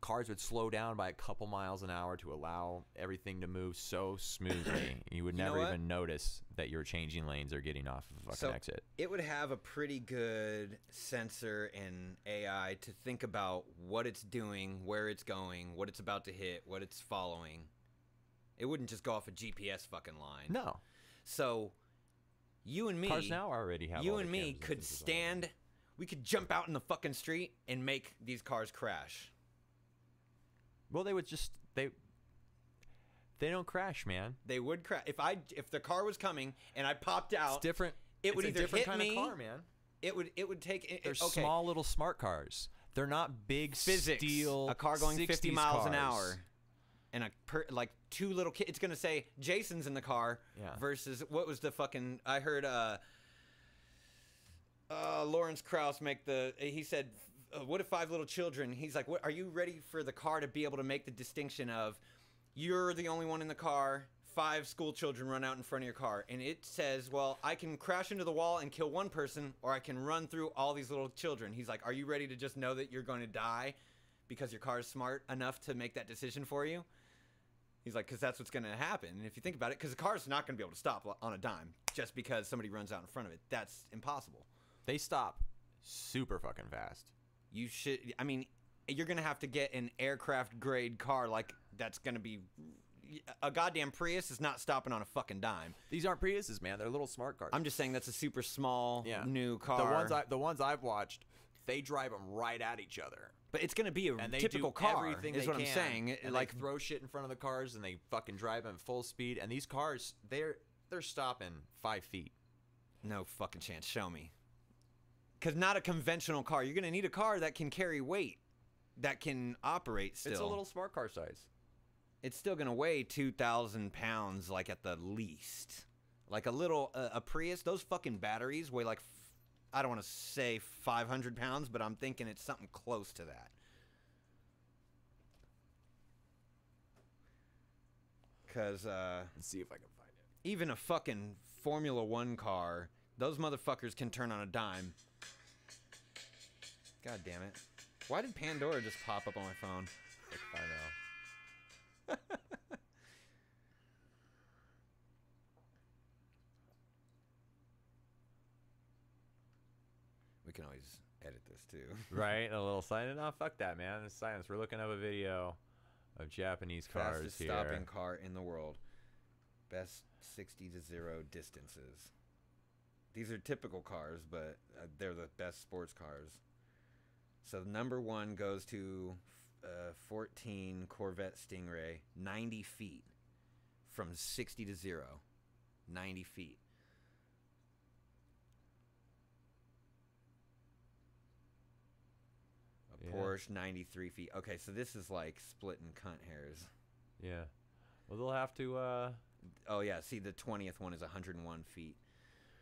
cars would slow down by a couple miles an hour to allow everything to move so smoothly you would You know never what? even notice that you're changing lanes or getting off of a fucking So exit. it would have a pretty good sensor and AI to think about what it's doing, where it's going, what it's about to hit, what it's following. It wouldn't just go off a GPS fucking line. No, So you and me, cars now already have. you all the and me could systems on them. stand. We could jump out in the fucking street and make these cars crash. Well, they would just they. They don't crash, man. They would crash if I if the car was coming and I popped out. It's different. It would either different hit kind me- of car, man. It would it would take. It, They're okay. small little smart cars. They're not big physics. steel. a car going 50 60s miles an hour, and a per, like two little kids. It's gonna say Jason's in the car Yeah. versus what was the fucking? I heard uh, uh Lawrence Krauss make the. He said, uh, "What if five little children?" He's like, "What are you ready for the car to be able to make the distinction of you're the only one in the car." Five school children run out in front of your car, and it says, "Well, I can crash into the wall and kill one person, or I can run through all these little children." He's like, "Are you ready to just know that you're going to die because your car is smart enough to make that decision for you?" He's like, "Because that's what's going to happen." And if you think about it, because the car's not going to be able to stop on a dime just because somebody runs out in front of it. That's impossible. They stop super fucking fast. You should. I mean, you're going to have to get an aircraft grade car like that's going to be. A goddamn Prius is not stopping on a fucking dime. These aren't Priuses, man. They're little smart cars. I'm just saying that's a super small yeah. new car. The ones I, the ones I've watched, they drive them right at each other. but it's going to be a And they typical do car. everything is what can. I'm saying. And like they throw shit in front of the cars and they fucking drive them full speed. And these cars, they're they're stopping five feet. no fucking chance. Show me. Because not a conventional car. You're going to need a car that can carry weight, that can operate. Still, It's a little smart car size. It's still going to weigh two thousand pounds, like at the least. Like a little uh, a Prius. Those fucking batteries weigh like. f- I don't want to say 500 pounds, but I'm thinking it's something close to that. Because uh, Let's see if I can find it. even a fucking Formula One car, those motherfuckers can turn on a dime. God damn it. Why did Pandora just pop up on my phone? I know. We can always edit this too. Right, a little silence. No, fuck that, man. It's silence. We're looking up a video of Japanese cars Fastest here. stopping car in the world. Best 60 to 0 distances. These are typical cars, but uh, they're the best sports cars. So number one goes to uh, 14 Corvette Stingray, 90 feet from 60 to 0. 90 feet. A Yeah. Porsche, 93 feet. Okay, so this is like splitting cunt hairs. Yeah. Well, they'll have to. uh Oh yeah, see the twentieth one is 101 feet.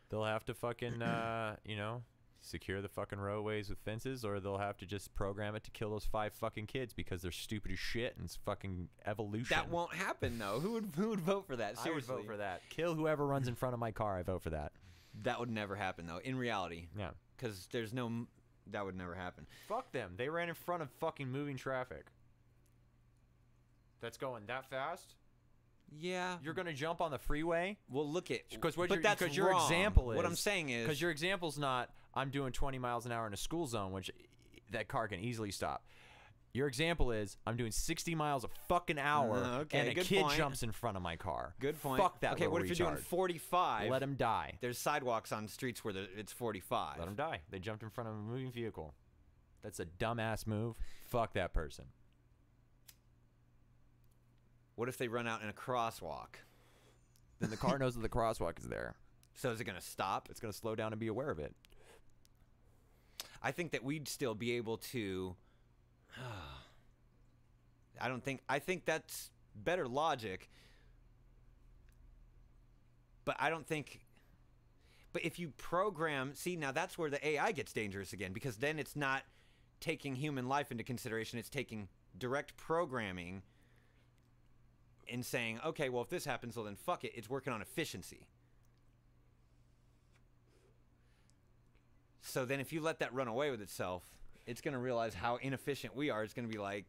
They'll have to fucking, uh, you know, secure the fucking roadways with fences, or they'll have to just program it to kill those five fucking kids because they're stupid as shit and it's fucking evolution. That won't happen though. Who would who would vote for that? Seriously. I would vote for that. Kill whoever runs in front of my car. I vote for that. That would never happen though. In reality, Yeah. because there's no. That would never happen. Fuck them. They ran in front of fucking moving traffic. That's going that fast. Yeah. You're gonna jump on the freeway Well, look at because what but your, that's your wrong. example is What I'm saying is because your example's not I'm doing 20 miles an hour in a school zone, which that car can easily stop. Your example is I'm doing 60 miles a fucking hour, Uh, okay, and a kid point. jumps in front of my car. good point. Fuck that. Okay, what if little you're doing 45? Let him die. There's sidewalks on streets where it's 45. Let him die. They jumped in front of a moving vehicle. That's a dumbass move. Fuck that person. What if they run out in a crosswalk? Then the car knows that the crosswalk is there. So is it going to stop? It's gonna slow down and be aware of it. I think that we'd still be able to. I don't think. I think that's better logic. But I don't think. But if you program, see now that's where the AI gets dangerous again because then it's not taking human life into consideration. It's taking direct programming and saying, okay, well if this happens, well then fuck it. It's working on efficiency. So then if you let that run away with itself, it's going to realize how inefficient we are. It's going to be like,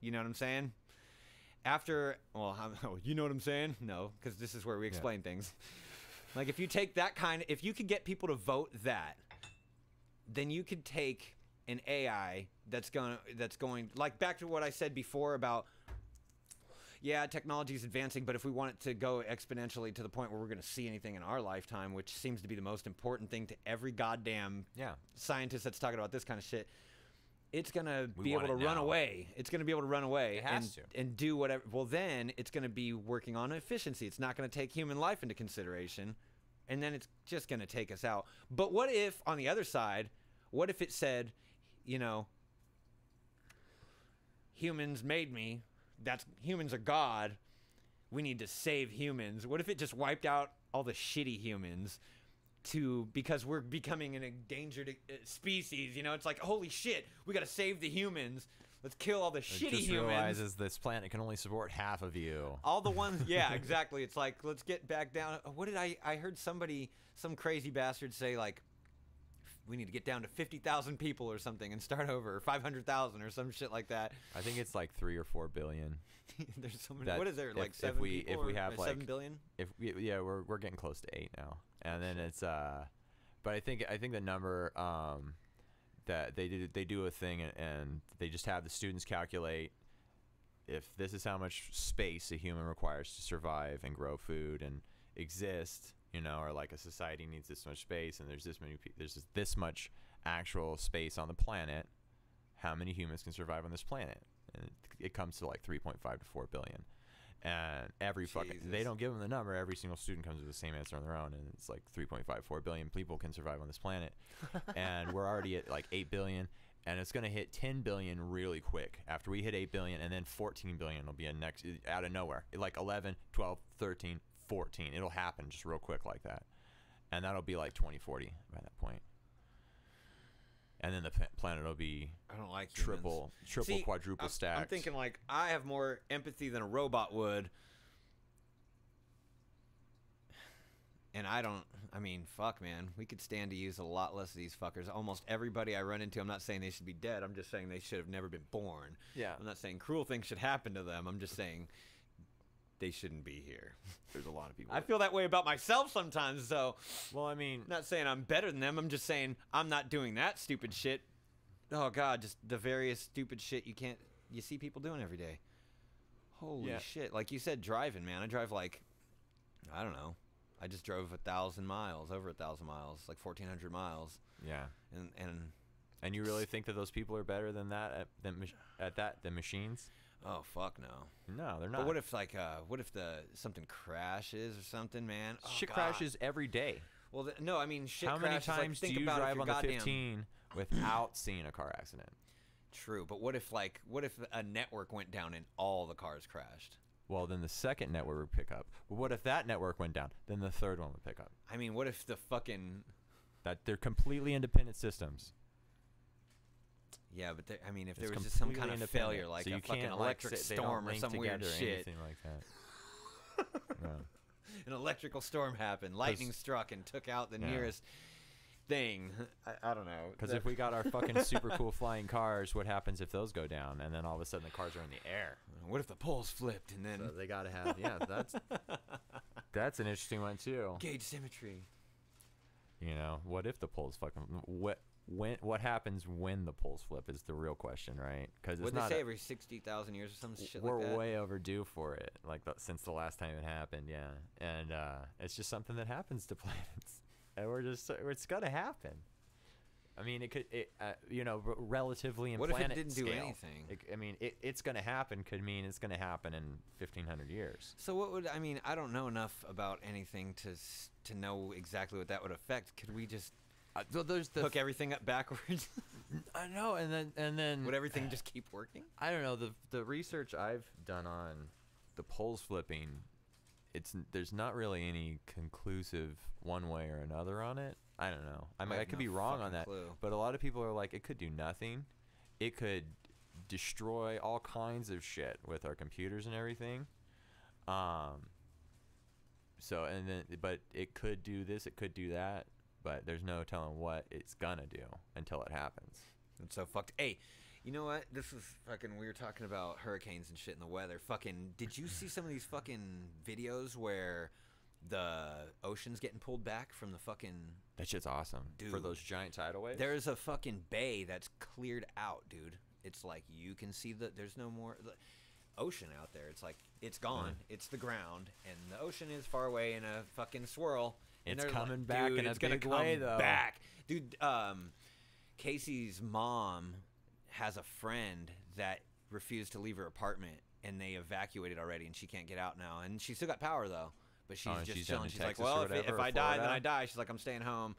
you know what I'm saying? After, well, how, you know what I'm saying? No, because this is where we explain things. Like if you take that kind, if you could get people to vote that, then you could take an AI that's going to that's going like back to what I said before about yeah, technology is advancing, but if we want it to go exponentially to the point where we're going to see anything in our lifetime, which seems to be the most important thing to every goddamn Yeah. scientist that's talking about this kind of shit, it's going to be able to run now. away. It's going to be able to run away and, to. and do whatever. Well, then it's going to be working on efficiency. It's not going to take human life into consideration, and then it's just going to take us out. But what if, on the other side, what if it said, you know, humans made me. That's humans are God. We need to save humans. What if it just wiped out all the shitty humans to because we're becoming an endangered uh, species? You know, it's like holy shit, we got to save the humans. Let's kill all the It shitty just humans. realizes this planet can only support half of you. All the ones, yeah, exactly. It's like let's get back down. What did I? I heard somebody, some crazy bastard say like, we need to get down to fifty thousand people or something and start over, or five hundred thousand or some shit like that. I think it's like three or four billion. There's so many. That what is there? if- Like if we- people if we have, or like- seven billion. If we, yeah, we're we're getting close to eight now, and then it's uh, but I think I think the number um, that they do they do a thing and they just have the students calculate if this is how much space a human requires to survive and grow food and exist, you know, or like a society needs this much space and there's this many pe- there's just this much actual space on the planet, how many humans can survive on this planet? And it, it comes to like 3.5 to 4 billion. And every fucking they don't give them the number. Every single student comes with the same answer on their own, and it's like 3.54 billion people can survive on this planet, and we're already at like 8 billion, and it's gonna hit 10 billion really quick. After we hit 8 billion, and then 14 billion will be a next out of nowhere, like 11, 12, 13, 14. It'll happen just real quick like that, and that'll be like 2040 by that point. And then the planet will be I don't like humans. triple, triple, See, quadruple I'm, stacked. I'm thinking like I have more empathy than a robot would. And I don't. I mean, fuck, man. We could stand to use a lot less of these fuckers. Almost everybody I run into, I'm not saying they should be dead. I'm just saying they should have never been born. Yeah. I'm not saying cruel things should happen to them. I'm just saying they shouldn't be here. There's a lot of people. I feel that way about myself sometimes, though. well, I mean, not saying I'm better than them. I'm just saying I'm not doing that stupid shit. Oh god, just the various stupid shit you can't you see people doing every day. Holy Yeah. shit! Like you said, driving, man. I drive like I don't know. I just drove a thousand miles, over a thousand miles, like fourteen hundred miles, yeah. and and And you really think that those people are better than that at than, at that than machines? Oh fuck no. No, they're not. But what if like uh what if the something crashes or something, man? Oh, shit God. crashes every day? Well, th- no, I mean shit How many crashes, like, times think do you drive on the goddamn- 15 without seeing a car accident? True, but what if like what if a network went down and all the cars crashed? Well, then the second network would pick up. But what if that network went down? Then the third one would pick up. I mean, what if the fucking That they're completely independent systems. Yeah? But there, I mean, if there was just some kind of failure, like so a you fucking like, electric storm or some weird or shit, anything like that. no. an electrical storm happened, lightning struck and took out the Yeah. nearest thing. I, I don't know. Because if we got our fucking super cool flying cars, what happens if those go down? And then all of a sudden the cars are in the air. what if the poles flipped and then So they got to have, yeah, that's that's an interesting one too. gauge symmetry? You know, what if the poles fucking what when what happens when the poles flip is the real question, right? Because it's What they say a- every sixty thousand years or some shit we're like that. way overdue for it, like the, since the last time it happened, yeah. And uh, it's just something that happens to planets, and we're just it's gonna happen. I mean, it could, it, uh, you know, r- relatively in What if it didn't do anything? it- I mean, it, it's gonna happen. Could mean it's gonna happen in fifteen hundred years. So what would I mean? I don't know enough about anything to to know exactly what that would affect. Could we just Uh, so there's the hook everything up backwards? I know, and then and then would everything just keep working? I don't know the the research I've done on the poles flipping it's there's not really any conclusive one way or another on it. I don't know. I mean, I, have could no be wrong on that, clue. but a lot of people are like, it could do nothing. It could destroy all kinds of shit with our computers and everything. Um. So and then, but it could do this, it could do that, but there's no telling what it's gonna do until it happens. It's so fucked. Hey, you know what? This is fucking. We were talking about hurricanes and shit in the weather. Fucking. Did you see some of these fucking videos where the ocean's getting pulled back from the fucking? That shit's awesome Dude, for those giant tidal waves. There's a fucking bay that's cleared out, dude. It's like you can see that there's no more the ocean out there. It's like it's gone. Mm-hmm. It's the ground, and the ocean is far away in a fucking swirl. It's they're like, coming back and it's gonna big come way, though. Back, dude. Um, Casey's mom has a friend that refused to leave her apartment, and they evacuated already, and she can't get out now. And she's still got power though, but she's Oh, just she's chilling. She's like, Texas or well, if, whatever, if or I die, then I die. She's like, I'm staying home.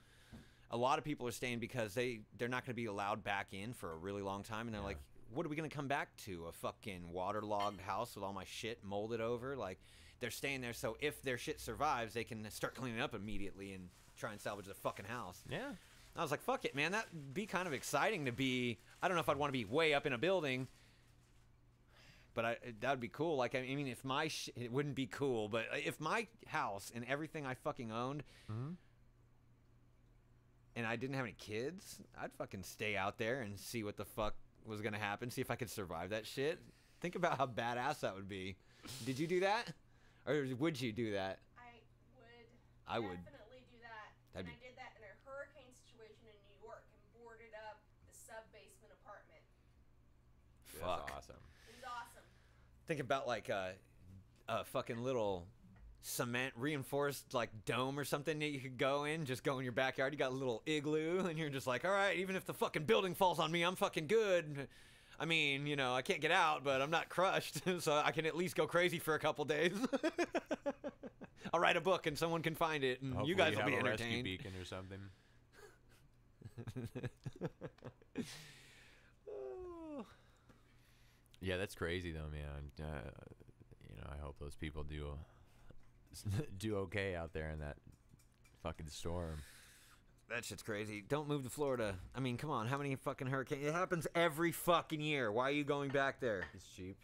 A lot of people are staying because they they're not going to be allowed back in for a really long time, and they're Yeah. like, what are we going to come back to? A fucking waterlogged house with all my shit molded over? Like, they're staying there so if their shit survives, they can start cleaning up immediately and try and salvage the fucking house. yeah. I was like, fuck it, man. That'd be kind of exciting to be. I don't know if I'd want to be way up in a building, but I, that would be cool. Like, I mean, if my sh- it wouldn't be cool, but if my house and everything I fucking owned, mm -hmm. and I didn't have any kids, I'd fucking stay out there and see what the fuck was gonna happen. See if I could survive that shit. Think about how badass that would be. Did you do that, or would you do that? I would. I would. definitely do that. That'd and be- I did that in a hurricane situation in New York and boarded up the sub basement apartment. Fuck. That's awesome. It was awesome. Think about like a, a fucking little cement reinforced like dome or something that you could go in. Just go in your backyard. You got a little igloo, and you're just like, all right, even if the fucking building falls on me, I'm fucking good. I mean, you know, I can't get out, but I'm not crushed, so I can at least go crazy for a couple days. I'll write a book and someone can find it, and Hopefully you guys will have be a rescue entertained. beacon or something. Yeah, that's crazy though, man. Uh, you know, I hope those people do do okay out there in that fucking storm. That shit's crazy. Don't move to Florida. I mean, come on. How many fucking hurricanes? It happens every fucking year. Why are you going back there? It's cheap.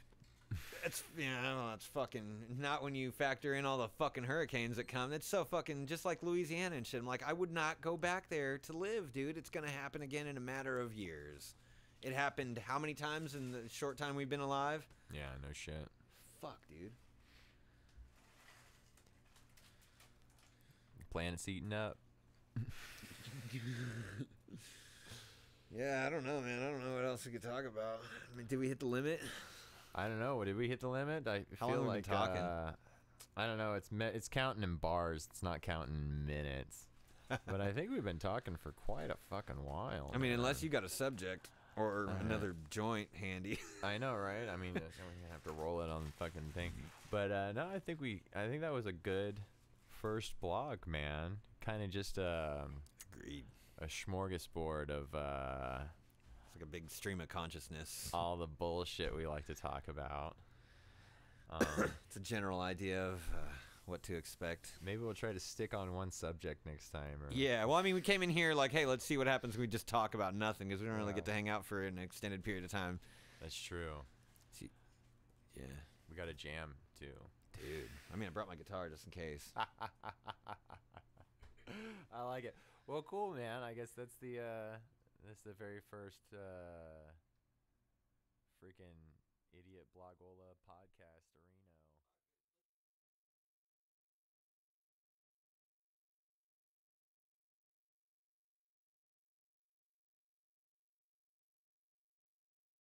It's don't know. It's fucking not when you factor in all the fucking hurricanes that come. It's so fucking just like Louisiana and shit. I'm like, I would not go back there to live, dude. It's gonna happen again in a matter of years. It happened how many times in the short time we've been alive? Yeah, no shit. Fuck, dude. Planet's eating up. Yeah, I don't know, man. I don't know what else we could talk about. I mean, did we hit the limit? I don't know. Did we hit the limit? I How feel long have we like talking? uh, I don't know. It's me- it's counting in bars. It's not counting in minutes. but I think we've been talking for quite a fucking while. I mean, unless you got a subject or Uh-huh. another joint handy. I know, right? I mean, uh, we're gonna have to roll it on the fucking thing. But uh, no, I think we. I think that was a good first blog, man. Kind of just um, Agreed. a smorgasbord of uh, It's like a big stream of consciousness. all the bullshit we like to talk about. Um, It's a general idea of uh, what to expect. maybe we'll try to stick on one subject next time. Or Yeah, well, I mean, we came in here like, hey, let's see what happens we just talk about nothing because we don't really get to hang out for an extended period of time. that's true. Yeah, We got a jam too. dude. I mean, I brought my guitar just in case. I like it. Well, cool, man. I guess that's the uh, that's the very first uh, freaking idiot blogola podcast.